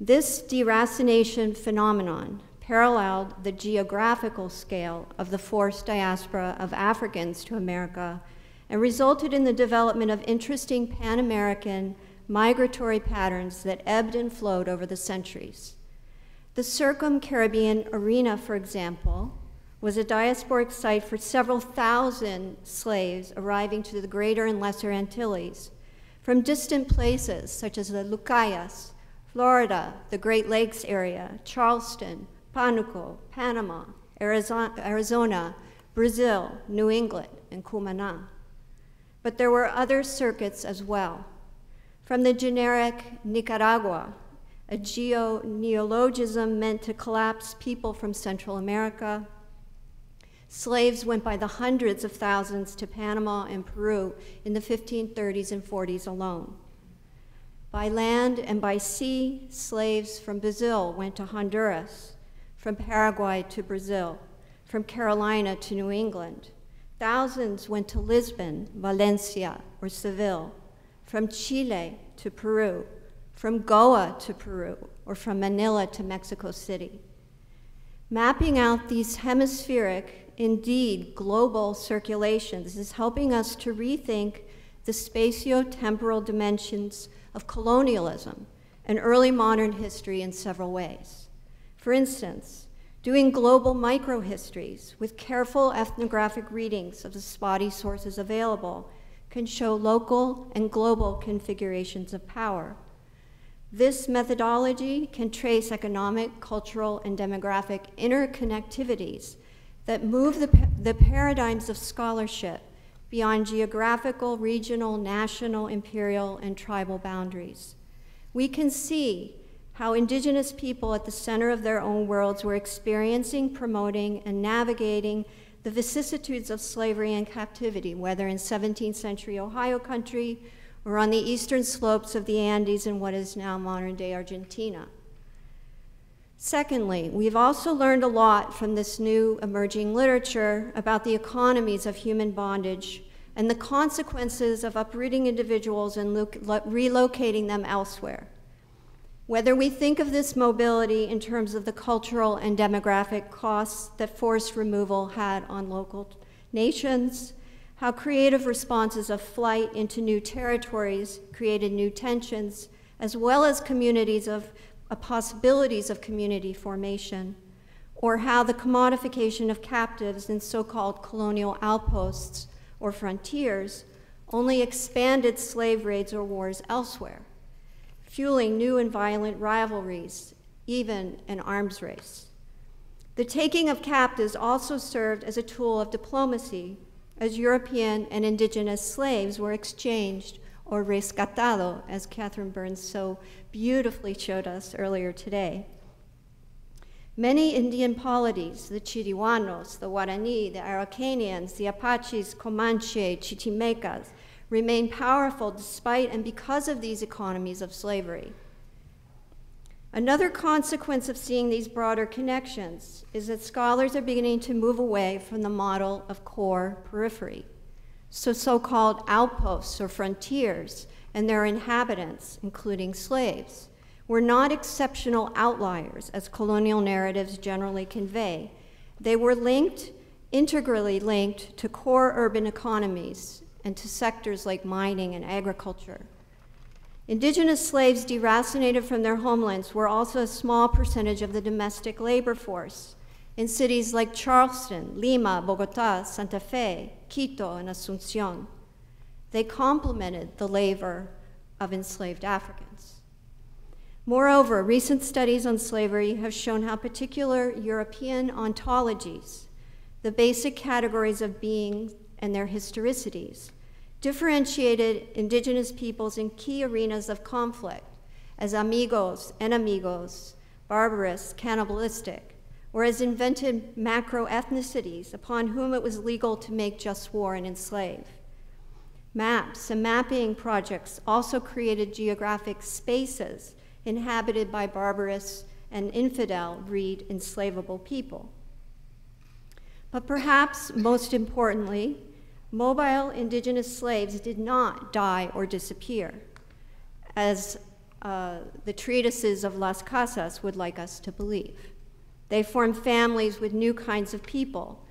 This deracination phenomenon paralleled the geographical scale of the forced diaspora of Africans to America and resulted in the development of interesting Pan American migratory patterns that ebbed and flowed over the centuries. The Circum Caribbean arena, for example, was a diasporic site for several thousand slaves arriving to the Greater and Lesser Antilles from distant places such as the Lucayas, Florida, the Great Lakes area, Charleston, Panuco, Panama, Arizona, Brazil, New England, and Cumaná. But there were other circuits as well. From the generic Nicaragua, a geo-neologism meant to collapse people from Central America, slaves went by the hundreds of thousands to Panama and Peru in the 1530s and 40s alone. By land and by sea, slaves from Brazil went to Honduras, from Paraguay to Brazil, from Carolina to New England. Thousands went to Lisbon, Valencia, or Seville, from Chile to Peru, from Goa to Peru, or from Manila to Mexico City. Mapping out these hemispheric, indeed global circulations is helping us to rethink the spatio-temporal dimensions of colonialism and early modern history in several ways. For instance, doing global microhistories with careful ethnographic readings of the spotty sources available can show local and global configurations of power. This methodology can trace economic, cultural, and demographic interconnectivities that move the, the paradigms of scholarship beyond geographical, regional, national, imperial, and tribal boundaries. We can see how indigenous people at the center of their own worlds were experiencing, promoting, and navigating the vicissitudes of slavery and captivity, whether in 17th century Ohio country or on the eastern slopes of the Andes in what is now modern day Argentina. Secondly, we've also learned a lot from this new emerging literature about the economies of human bondage and the consequences of uprooting individuals and relocating them elsewhere. Whether we think of this mobility in terms of the cultural and demographic costs that forced removal had on local nations, how creative responses of flight into new territories created new tensions, as well as communities of possibilities of community formation, or how the commodification of captives in so-called colonial outposts or frontiers only expanded slave raids or wars elsewhere fueling new and violent rivalries, even an arms race. The taking of captives also served as a tool of diplomacy, as European and indigenous slaves were exchanged or rescatado, as Catherine Burns so beautifully showed us earlier today. Many Indian polities, the Chiriguanos, the Guarani, the Araucanians, the Apaches, Comanche, Chichimecas, remain powerful despite and because of these economies of slavery. Another consequence of seeing these broader connections is that scholars are beginning to move away from the model of core periphery. So, so called outposts or frontiers and their inhabitants, including slaves, were not exceptional outliers as colonial narratives generally convey. They were linked, integrally linked, to core urban economies and to sectors like mining and agriculture. Indigenous slaves deracinated from their homelands were also a small percentage of the domestic labor force in cities like Charleston, Lima, Bogota, Santa Fe, Quito, and Asuncion. They complemented the labor of enslaved Africans. Moreover, recent studies on slavery have shown how particular European ontologies, the basic categories of being and their historicities, differentiated indigenous peoples in key arenas of conflict as amigos, enemigos, barbarous, cannibalistic, or as invented macro ethnicities upon whom it was legal to make just war and enslave. Maps and mapping projects also created geographic spaces inhabited by barbarous and infidel, read enslavable people. But perhaps most importantly, mobile indigenous slaves did not die or disappear, as uh, the treatises of Las Casas would like us to believe. They formed families with new kinds of people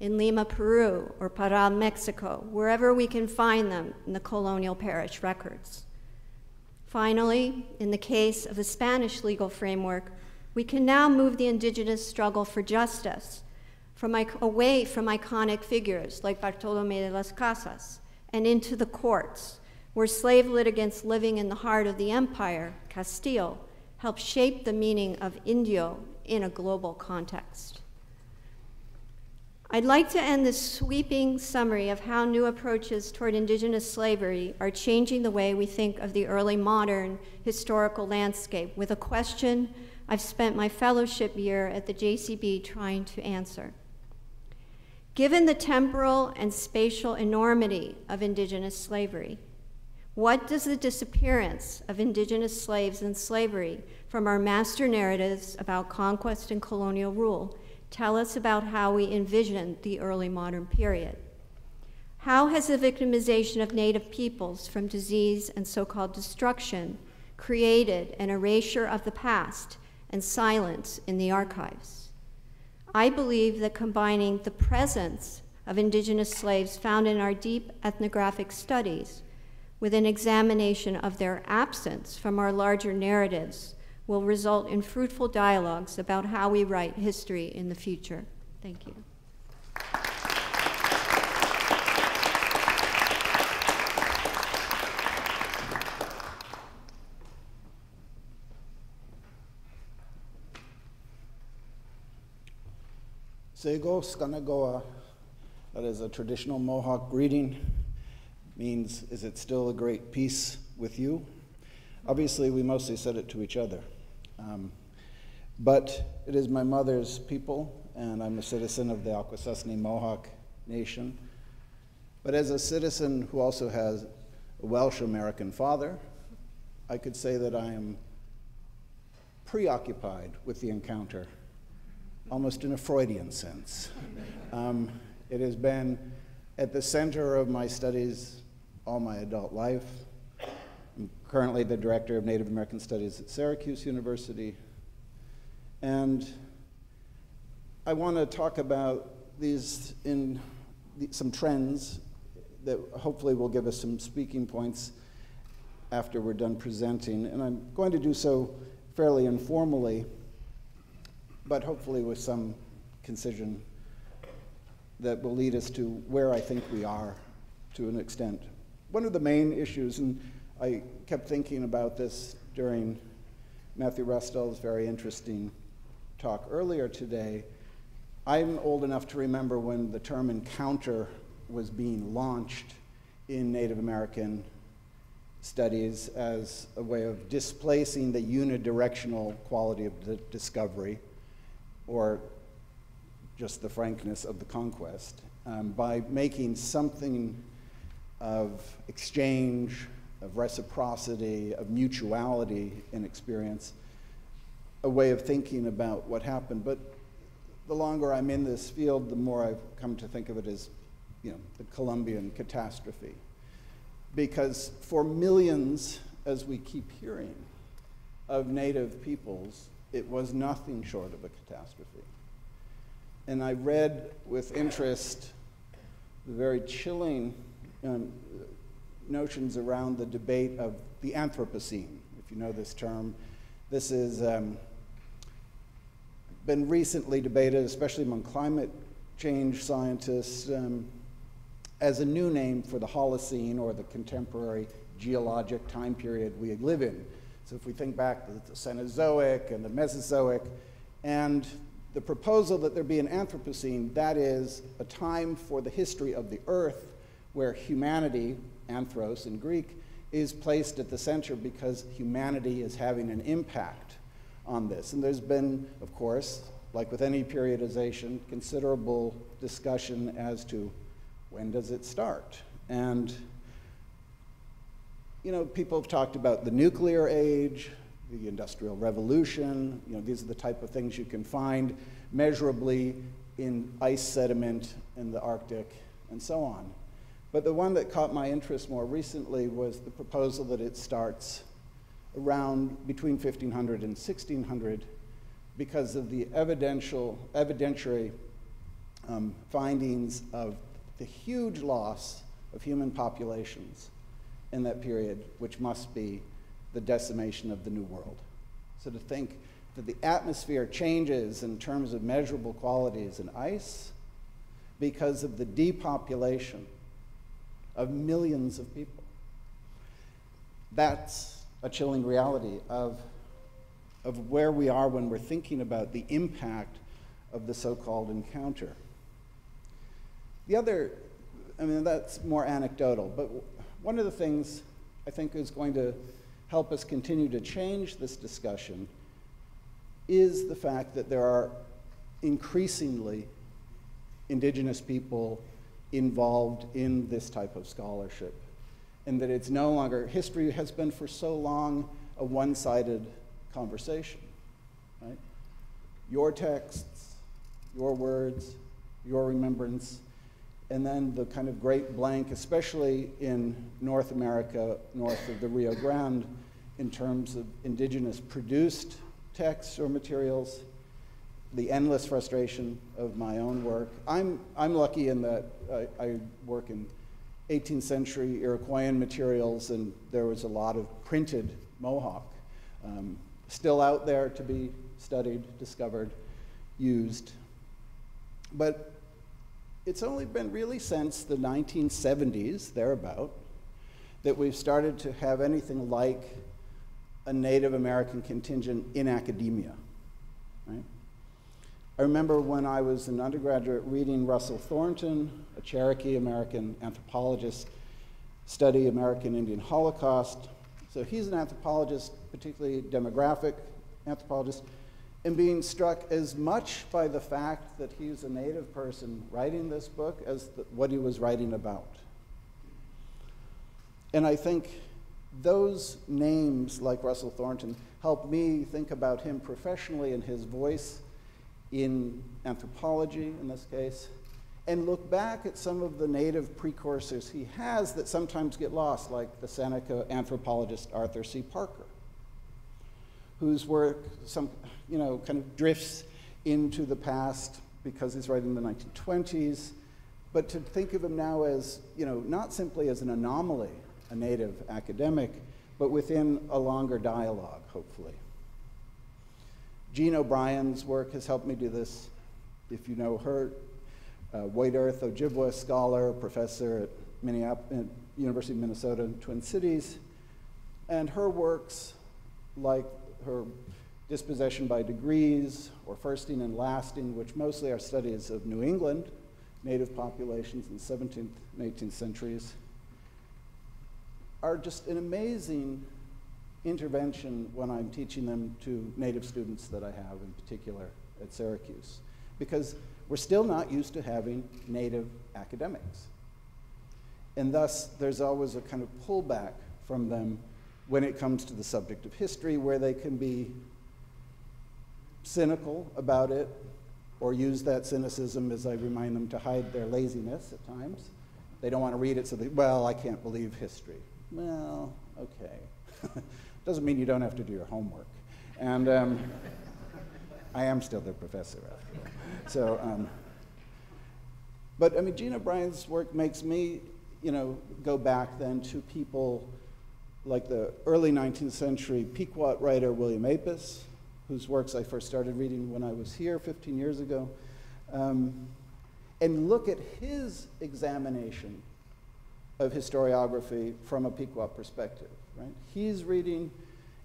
in Lima, Peru, or Parral, Mexico, wherever we can find them in the colonial parish records. Finally, in the case of the Spanish legal framework, we can now move the indigenous struggle for justice from, away from iconic figures like Bartolome de las Casas and into the courts, where slave litigants living in the heart of the empire, Castile, helped shape the meaning of Indio in a global context. I'd like to end this sweeping summary of how new approaches toward indigenous slavery are changing the way we think of the early modern historical landscape with a question I've spent my fellowship year at the JCB trying to answer. Given the temporal and spatial enormity of indigenous slavery, what does the disappearance of indigenous slaves and slavery from our master narratives about conquest and colonial rule tell us about how we envision the early modern period? How has the victimization of Native peoples from disease and so called destruction created an erasure of the past and silence in the archives? I believe that combining the presence of indigenous slaves found in our deep ethnographic studies with an examination of their absence from our larger narratives will result in fruitful dialogues about how we write history in the future. Thank you. Sego Skanagoa, that is a traditional Mohawk greeting, means, is it still a great peace with you? Obviously, we mostly said it to each other. Um, but it is my mother's people, and I'm a citizen of the Akwesasne Mohawk Nation. But as a citizen who also has a Welsh American father, I could say that I am preoccupied with the encounter almost in a Freudian sense. Um, it has been at the center of my studies all my adult life. Currently the director of Native American Studies at Syracuse University. And I want to talk about these in the, some trends that hopefully will give us some speaking points after we're done presenting. And I'm going to do so fairly informally but hopefully with some concision that will lead us to where I think we are to an extent. One of the main issues, and I kept thinking about this during Matthew Restall's very interesting talk earlier today. I'm old enough to remember when the term encounter was being launched in Native American studies as a way of displacing the unidirectional quality of the discovery or just the frankness of the conquest, um, by making something of exchange, of reciprocity, of mutuality in experience, a way of thinking about what happened. But the longer I'm in this field, the more I've come to think of it as, you know, the Columbian catastrophe. Because for millions, as we keep hearing, of native peoples, it was nothing short of a catastrophe. And I read with interest the very chilling um, notions around the debate of the Anthropocene, if you know this term. This has um, been recently debated, especially among climate change scientists, um, as a new name for the Holocene or the contemporary geologic time period we live in. So if we think back to the Cenozoic and the Mesozoic, and the proposal that there be an Anthropocene, that is a time for the history of the earth where humanity, anthros in Greek, is placed at the center because humanity is having an impact on this. And there's been, of course, like with any periodization, considerable discussion as to when does it start? And you know, people have talked about the nuclear age, the industrial revolution. You know, these are the type of things you can find measurably in ice sediment in the Arctic and so on. But the one that caught my interest more recently was the proposal that it starts around between 1500 and 1600 because of the evidential, evidentiary um, findings of the huge loss of human populations in that period, which must be the decimation of the New World. So to think that the atmosphere changes in terms of measurable qualities in ice because of the depopulation of millions of people. That's a chilling reality of, of where we are when we're thinking about the impact of the so called encounter. The other, I mean, that's more anecdotal, but one of the things I think is going to help us continue to change this discussion is the fact that there are increasingly indigenous people involved in this type of scholarship. And that it's no longer, history has been for so long a one sided conversation. Right? Your texts, your words, your remembrance, and then the kind of great blank, especially in North America, north of the Rio Grande, in terms of indigenous produced texts or materials, the endless frustration of my own work. I'm, I'm lucky in that I, I work in 18th century Iroquoian materials, and there was a lot of printed Mohawk um, still out there to be studied, discovered, used. But it's only been really since the 1970s, thereabout, that we've started to have anything like a Native American contingent in academia. Right? I remember when I was an undergraduate reading Russell Thornton, a Cherokee American anthropologist, study American Indian Holocaust. So he's an anthropologist, particularly demographic anthropologist, and being struck as much by the fact that he's a native person writing this book as the, what he was writing about. And I think those names, like Russell Thornton, help me think about him professionally and his voice in anthropology, in this case, and look back at some of the native precursors he has that sometimes get lost, like the Seneca anthropologist Arthur C. Parker, whose work some, you know, kind of drifts into the past because he's writing in the 1920s, but to think of him now as, you know, not simply as an anomaly, a native academic, but within a longer dialogue, hopefully. Jean O'Brien's work has helped me do this. If you know her, uh, White Earth Ojibwa scholar, professor at Minneapolis, University of Minnesota in Twin Cities, and her works, like her dispossession by degrees or firsting and lasting, which mostly are studies of New England, native populations in the 17th and 18th centuries, are just an amazing intervention when I'm teaching them to native students that I have in particular at Syracuse. Because we're still not used to having native academics. And thus, there's always a kind of pullback from them when it comes to the subject of history, where they can be cynical about it or use that cynicism, as I remind them, to hide their laziness at times. They don't want to read it, so they, well, I can't believe history. Well, okay. Doesn't mean you don't have to do your homework. And um, I am still the professor after all. So, um, but I mean, Jean O'Brien's work makes me, you know, go back then to people like the early 19th century Pequot writer William Apess, whose works I first started reading when I was here 15 years ago, um, and look at his examination of historiography from a Pequot perspective. Right? He's reading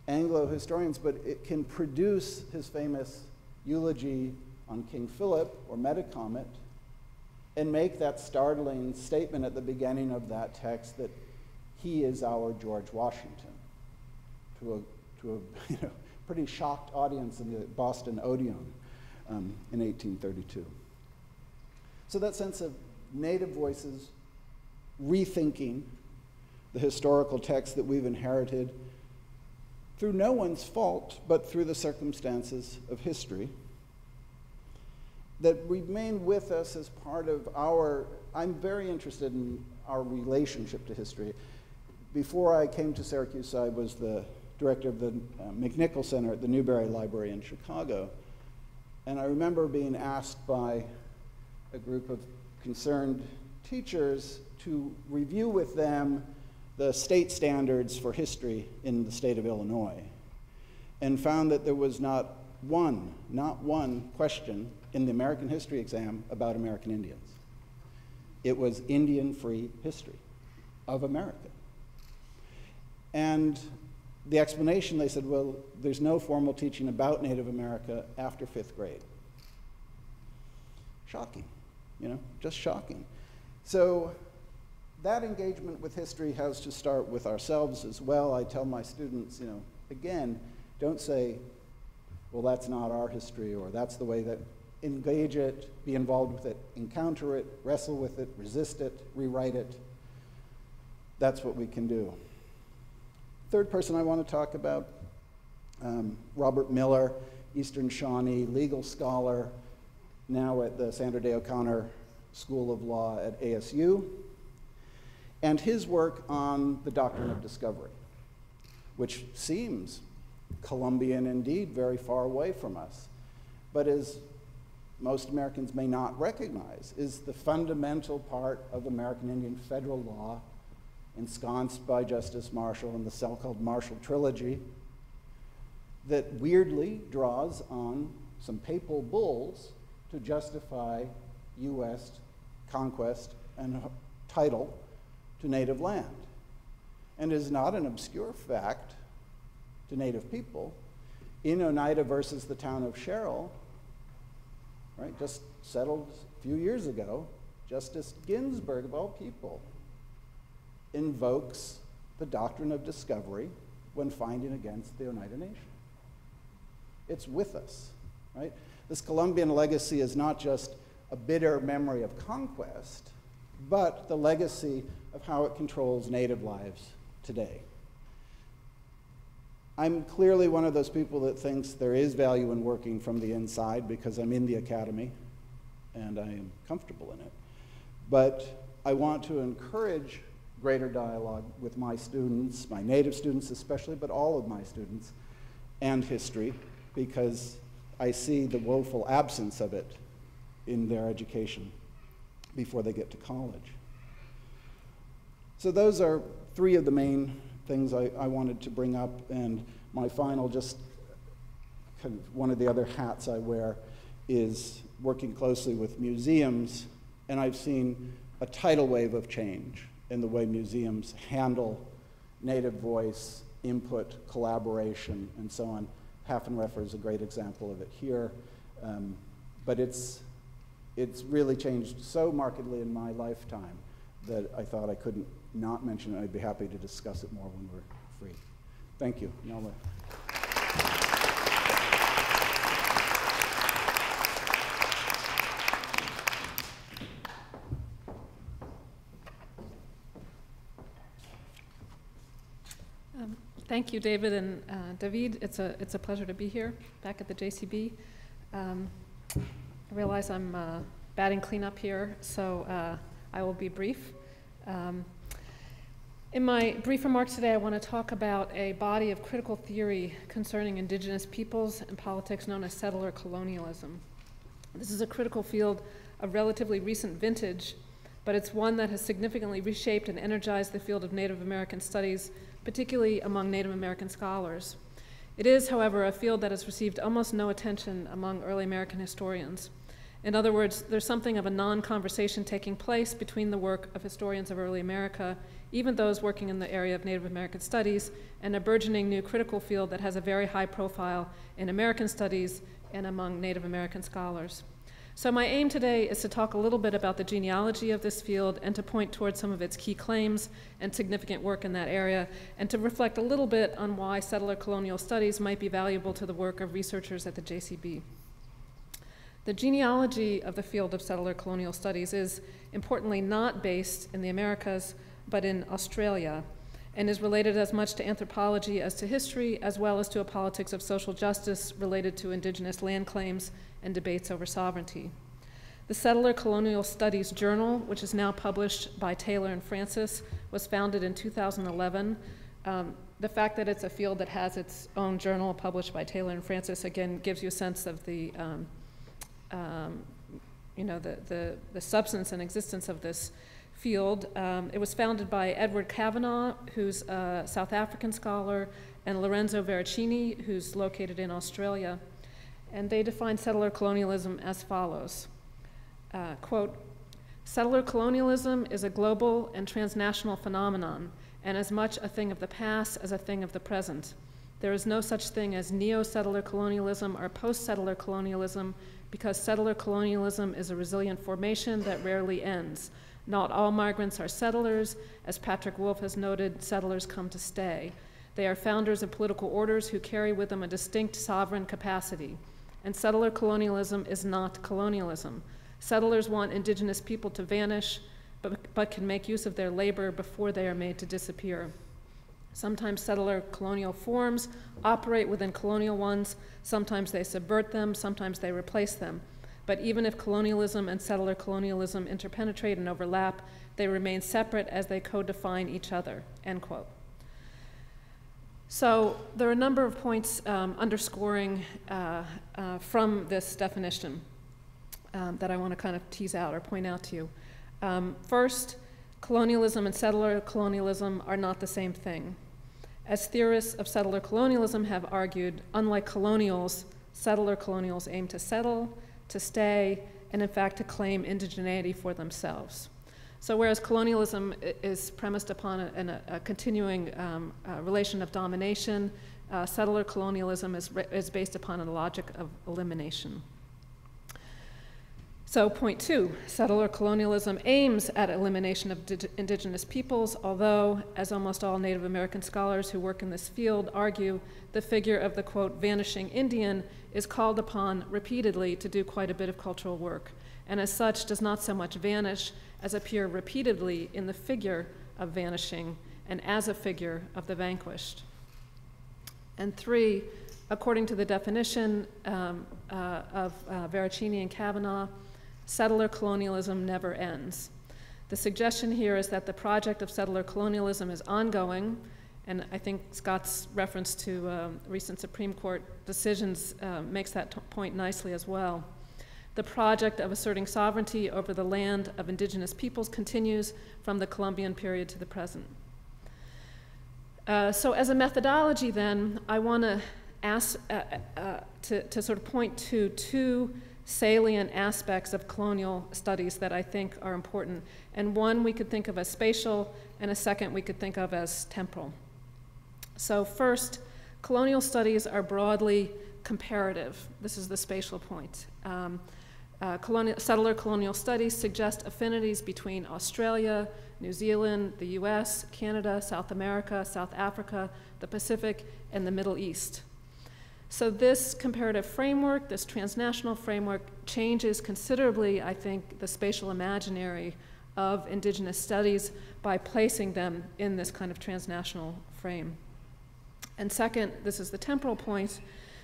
Anglo historians, but it can produce his famous eulogy on King Philip or Metacomet and make that startling statement at the beginning of that text that he is our George Washington to a, to a you know, pretty shocked audience in the Boston Odeon um, in 1832. So that sense of native voices rethinking the historical text that we've inherited through no one's fault, but through the circumstances of history that remain with us as part of our. I'm very interested in our relationship to history. Before I came to Syracuse, I was the director of the uh, McNickle Center at the Newberry Library in Chicago. And I remember being asked by a group of concerned teachers to review with them the state standards for history in the state of Illinois and found that there was not one, not one question in the American history exam about American Indians. It was Indian free history of America. And the explanation, they said, well, there's no formal teaching about Native America after fifth grade. Shocking, you know, just shocking. So that engagement with history has to start with ourselves as well. I tell my students, you know, again, don't say, well, that's not our history, or that's the way that engage it, be involved with it, encounter it, wrestle with it, resist it, rewrite it. That's what we can do. Third person I want to talk about um, Robert Miller, Eastern Shawnee, legal scholar, now at the Sandra Day O'Connor School of Law at ASU, and his work on the doctrine of discovery, which seems Columbian indeed, very far away from us, but as most Americans may not recognize, is the fundamental part of American Indian federal law ensconced by Justice Marshall in the so called Marshall Trilogy that weirdly draws on some papal bulls to justify U.S. conquest and title to native land. And is not an obscure fact to native people. In Oneida versus the town of Sherrill, right, just settled a few years ago, Justice Ginsburg, of all people, invokes the doctrine of discovery when finding against the Oneida Nation. It's with us, right? This Columbian legacy is not just a bitter memory of conquest, but the legacy of how it controls native lives today. I'm clearly one of those people that thinks there is value in working from the inside because I'm in the academy and I am comfortable in it. But I want to encourage greater dialogue with my students, my native students especially, but all of my students, and history, because I see the woeful absence of it in their education before they get to college. So, those are three of the main things I, I wanted to bring up, and my final, just kind of one of the other hats I wear is working closely with museums, and I've seen a tidal wave of change in the way museums handle native voice, input, collaboration, and so on. Haffenreffer is a great example of it here. Um, but it's, it's really changed so markedly in my lifetime that I thought I couldn't not mention it. I'd be happy to discuss it more when we're free. Thank you. Now, Thank you, David and uh, David. It's a, it's a pleasure to be here back at the JCB. Um, I realize I'm uh, batting cleanup here, so uh, I will be brief. Um, in my brief remarks today, I want to talk about a body of critical theory concerning indigenous peoples and politics known as settler colonialism. This is a critical field of relatively recent vintage, but it's one that has significantly reshaped and energized the field of Native American studies particularly among Native American scholars. It is, however, a field that has received almost no attention among early American historians. In other words, there's something of a non conversation taking place between the work of historians of early America, even those working in the area of Native American studies, and a burgeoning new critical field that has a very high profile in American studies and among Native American scholars. So, my aim today is to talk a little bit about the genealogy of this field and to point towards some of its key claims and significant work in that area, and to reflect a little bit on why settler colonial studies might be valuable to the work of researchers at the JCB. The genealogy of the field of settler colonial studies is importantly not based in the Americas, but in Australia, and is related as much to anthropology as to history, as well as to a politics of social justice related to indigenous land claims and debates over sovereignty. The Settler Colonial Studies Journal, which is now published by Taylor and Francis, was founded in 2011. Um, the fact that it's a field that has its own journal published by Taylor and Francis again gives you a sense of the, um, um, you know, the, the, the, substance and existence of this field. Um, it was founded by Edward Cavanagh, who's a South African scholar, and Lorenzo Veracini, who's located in Australia and they define settler colonialism as follows uh, quote, Settler colonialism is a global and transnational phenomenon, and as much a thing of the past as a thing of the present. There is no such thing as neo settler colonialism or post settler colonialism because settler colonialism is a resilient formation that rarely ends. Not all migrants are settlers. As Patrick Wolfe has noted, settlers come to stay. They are founders of political orders who carry with them a distinct sovereign capacity. And settler colonialism is not colonialism. Settlers want indigenous people to vanish, but, but can make use of their labor before they are made to disappear. Sometimes settler colonial forms operate within colonial ones, sometimes they subvert them, sometimes they replace them. But even if colonialism and settler colonialism interpenetrate and overlap, they remain separate as they co-define each other, end quote. So there are a number of points um, underscoring uh, uh, from this definition um, that I want to kind of tease out or point out to you. Um, first, colonialism and settler colonialism are not the same thing. As theorists of settler colonialism have argued, unlike colonials, settler colonials aim to settle, to stay, and in fact to claim indigeneity for themselves. So whereas colonialism is premised upon a, a, a continuing um, uh, relation of domination, uh, settler colonialism is, is based upon a logic of elimination. So, point two settler colonialism aims at elimination of indigenous peoples, although, as almost all Native American scholars who work in this field argue, the figure of the quote, vanishing Indian is called upon repeatedly to do quite a bit of cultural work, and as such does not so much vanish as appear repeatedly in the figure of vanishing and as a figure of the vanquished. And three, according to the definition um, uh, of uh, Veracini and Cavanagh, settler colonialism never ends. The suggestion here is that the project of settler colonialism is ongoing, and I think Scott's reference to um, recent Supreme Court decisions uh, makes that point nicely as well. The project of asserting sovereignty over the land of indigenous peoples continues from the Columbian period to the present. Uh, so, as a methodology, then, I want to ask uh, uh, to, to sort of point to two salient aspects of colonial studies that I think are important. And one we could think of as spatial, and a second we could think of as temporal. So, first, colonial studies are broadly comparative. This is the spatial point. Um, uh, colonial, settler colonial studies suggest affinities between Australia, New Zealand, the US, Canada, South America, South Africa, the Pacific, and the Middle East. So this comparative framework, this transnational framework, changes considerably, I think, the spatial imaginary of indigenous studies by placing them in this kind of transnational frame. And second, this is the temporal point,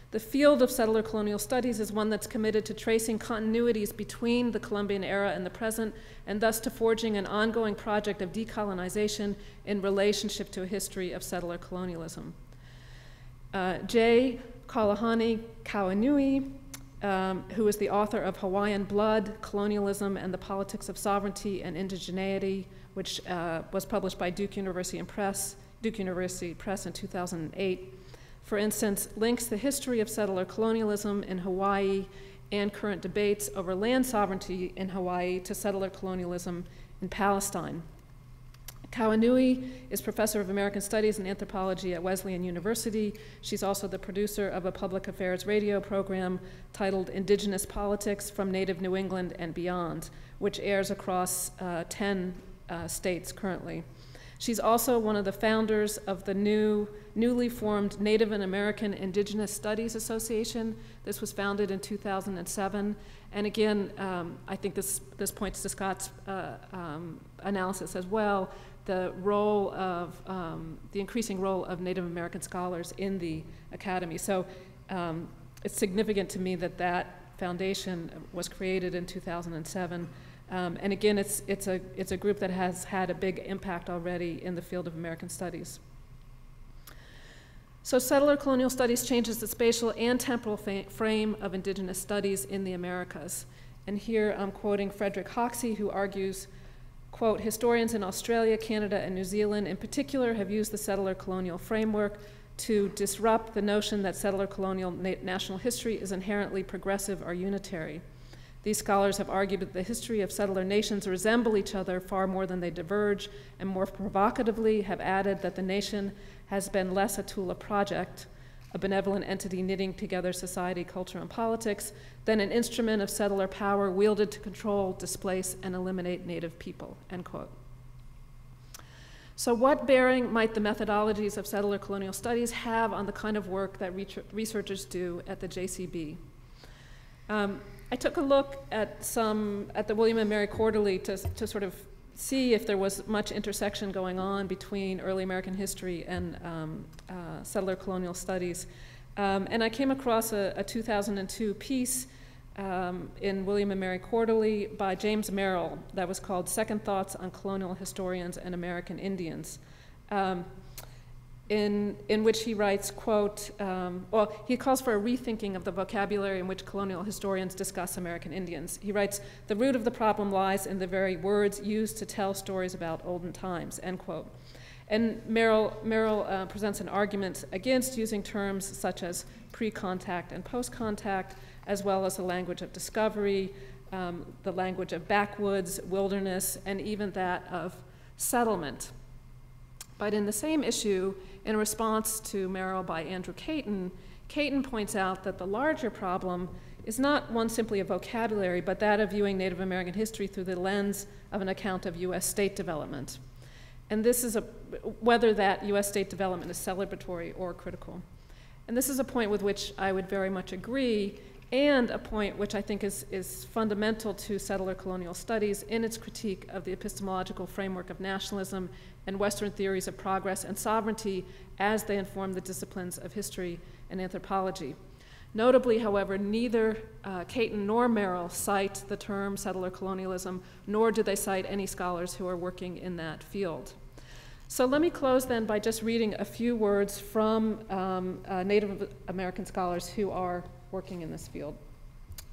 the field of settler colonial studies is one that's committed to tracing continuities between the Columbian era and the present, and thus to forging an ongoing project of decolonization in relationship to a history of settler colonialism. Uh, J. Kehaulani Kauanui, um, who is the author of Hawaiian Blood, Colonialism, and the Politics of Sovereignty and Indigeneity, which uh, was published by Duke University Press, Duke University Press in 2008. For instance, links the history of settler colonialism in Hawaii and current debates over land sovereignty in Hawaii to settler colonialism in Palestine. Kauanui is professor of American Studies and Anthropology at Wesleyan University. She's also the producer of a public affairs radio program titled Indigenous Politics from Native New England and Beyond, which airs across uh, 10 uh, states currently. She's also one of the founders of the new, newly formed Native and American Indigenous Studies Association. This was founded in 2007. And again, um, I think this, this points to Scott's uh, um, analysis as well the role of um, the increasing role of Native American scholars in the academy. So um, it's significant to me that that foundation was created in 2007. Um, and again, it's, it's, a, it's a group that has had a big impact already in the field of American studies. So settler colonial studies changes the spatial and temporal frame of indigenous studies in the Americas. And here I'm quoting Frederick Hoxie, who argues Quote, historians in Australia, Canada, and New Zealand in particular have used the settler colonial framework to disrupt the notion that settler colonial na national history is inherently progressive or unitary. These scholars have argued that the history of settler nations resemble each other far more than they diverge, and more provocatively have added that the nation has been less a tool of project a benevolent entity knitting together society, culture, and politics, than an instrument of settler power wielded to control, displace, and eliminate native people, end quote. So what bearing might the methodologies of settler colonial studies have on the kind of work that researchers do at the JCB? Um, I took a look at some, at the William and Mary Quarterly to, to sort of see if there was much intersection going on between early American history and um, uh, settler colonial studies. Um, and I came across a, a 2002 piece um, in William and Mary Quarterly by James Merrell that was called Second Thoughts on Colonial Historians and American Indians. Um, in, in which he writes, quote, um, well, he calls for a rethinking of the vocabulary in which colonial historians discuss American Indians. He writes, the root of the problem lies in the very words used to tell stories about olden times, end quote. And Merrell, Merrell uh, presents an argument against using terms such as pre-contact and post-contact, as well as the language of discovery, um, the language of backwoods, wilderness, and even that of settlement. But in the same issue, in response to Merrell by Andrew Cayton, Cayton points out that the larger problem is not one simply of vocabulary, but that of viewing Native American history through the lens of an account of U.S. state development. And this is a, whether that U.S. state development is celebratory or critical. And this is a point with which I would very much agree, and a point which I think is, is fundamental to settler colonial studies in its critique of the epistemological framework of nationalism and Western theories of progress and sovereignty as they inform the disciplines of history and anthropology. Notably, however, neither uh, Cayton nor Merrell cite the term settler colonialism, nor do they cite any scholars who are working in that field. So let me close then by just reading a few words from um, uh, Native American scholars who are working in this field.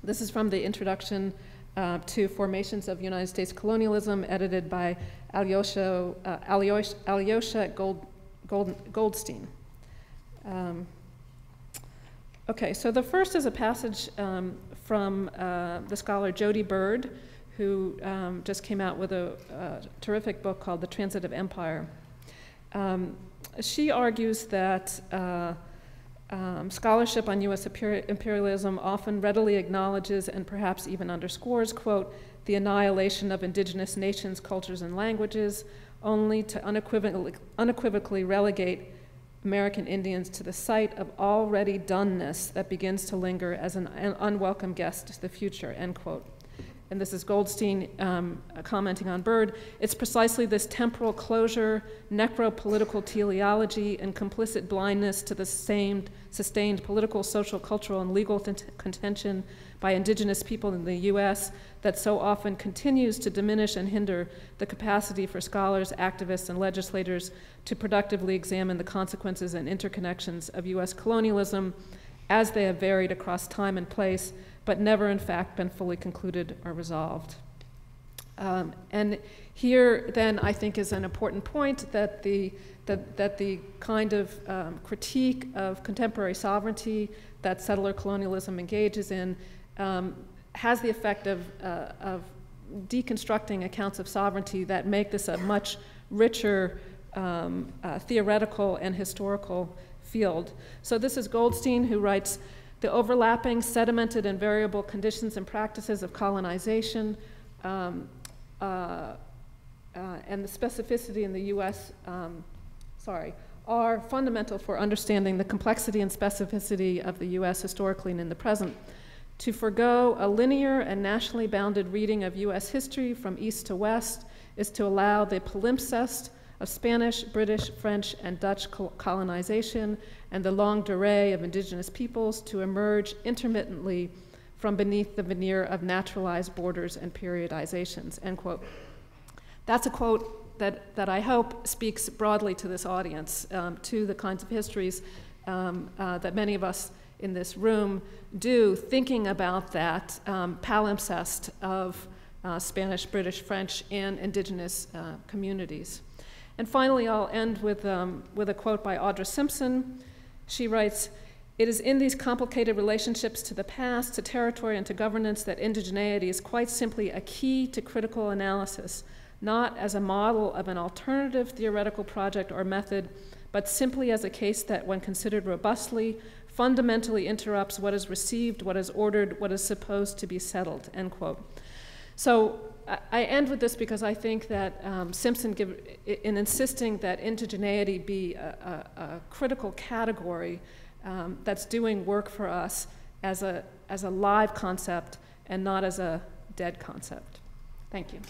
This is from the introduction uh, to Formations of United States Colonialism, edited by Alyosha, uh, Alyosha, Alyosha Gold, Gold, Goldstein. Um, okay, so the first is a passage um, from uh, the scholar Jodi Byrd, who um, just came out with a, a, terrific book called The Transit of Empire. Um, she argues that uh, um, scholarship on U.S. imperialism often readily acknowledges and perhaps even underscores, quote, the annihilation of indigenous nations, cultures, and languages, only to unequivocally, unequivocally relegate American Indians to the site of already doneness that begins to linger as an unwelcome guest to the future, end quote and this is Goldstein um, commenting on Byrd, it's precisely this temporal closure, necro-political teleology, and complicit blindness to the sustained, sustained political, social, cultural, and legal contention by indigenous people in the U.S. that so often continues to diminish and hinder the capacity for scholars, activists, and legislators to productively examine the consequences and interconnections of U.S. colonialism as they have varied across time and place but never in fact been fully concluded or resolved. Um, and here, then, I think is an important point that the, that, that the kind of um, critique of contemporary sovereignty that settler colonialism engages in um, has the effect of, uh, of deconstructing accounts of sovereignty that make this a much richer um, uh, theoretical and historical field. So this is Goldstein who writes, the overlapping, sedimented, and variable conditions and practices of colonization, um, uh, uh, and the specificity in the U.S. Um, sorry, are fundamental for understanding the complexity and specificity of the U.S. historically and in the present. To forego a linear and nationally bounded reading of U.S. history from east to west is to allow the palimpsest of Spanish, British, French, and Dutch colonization and the longue durée of indigenous peoples to emerge intermittently from beneath the veneer of naturalized borders and periodizations, end quote. That's a quote that, that I hope speaks broadly to this audience, um, to the kinds of histories um, uh, that many of us in this room do, thinking about that um, palimpsest of uh, Spanish, British, French, and indigenous uh, communities. And finally, I'll end with, um, with a quote by Audra Simpson. She writes, it is in these complicated relationships to the past, to territory, and to governance that indigeneity is quite simply a key to critical analysis, not as a model of an alternative theoretical project or method, but simply as a case that, when considered robustly, fundamentally interrupts what is received, what is ordered, what is supposed to be settled, end quote. So I end with this because I think that um, Simpson, give, in insisting that indigeneity be a, a, a critical category um, that's doing work for us as a, as a live concept and not as a dead concept. Thank you.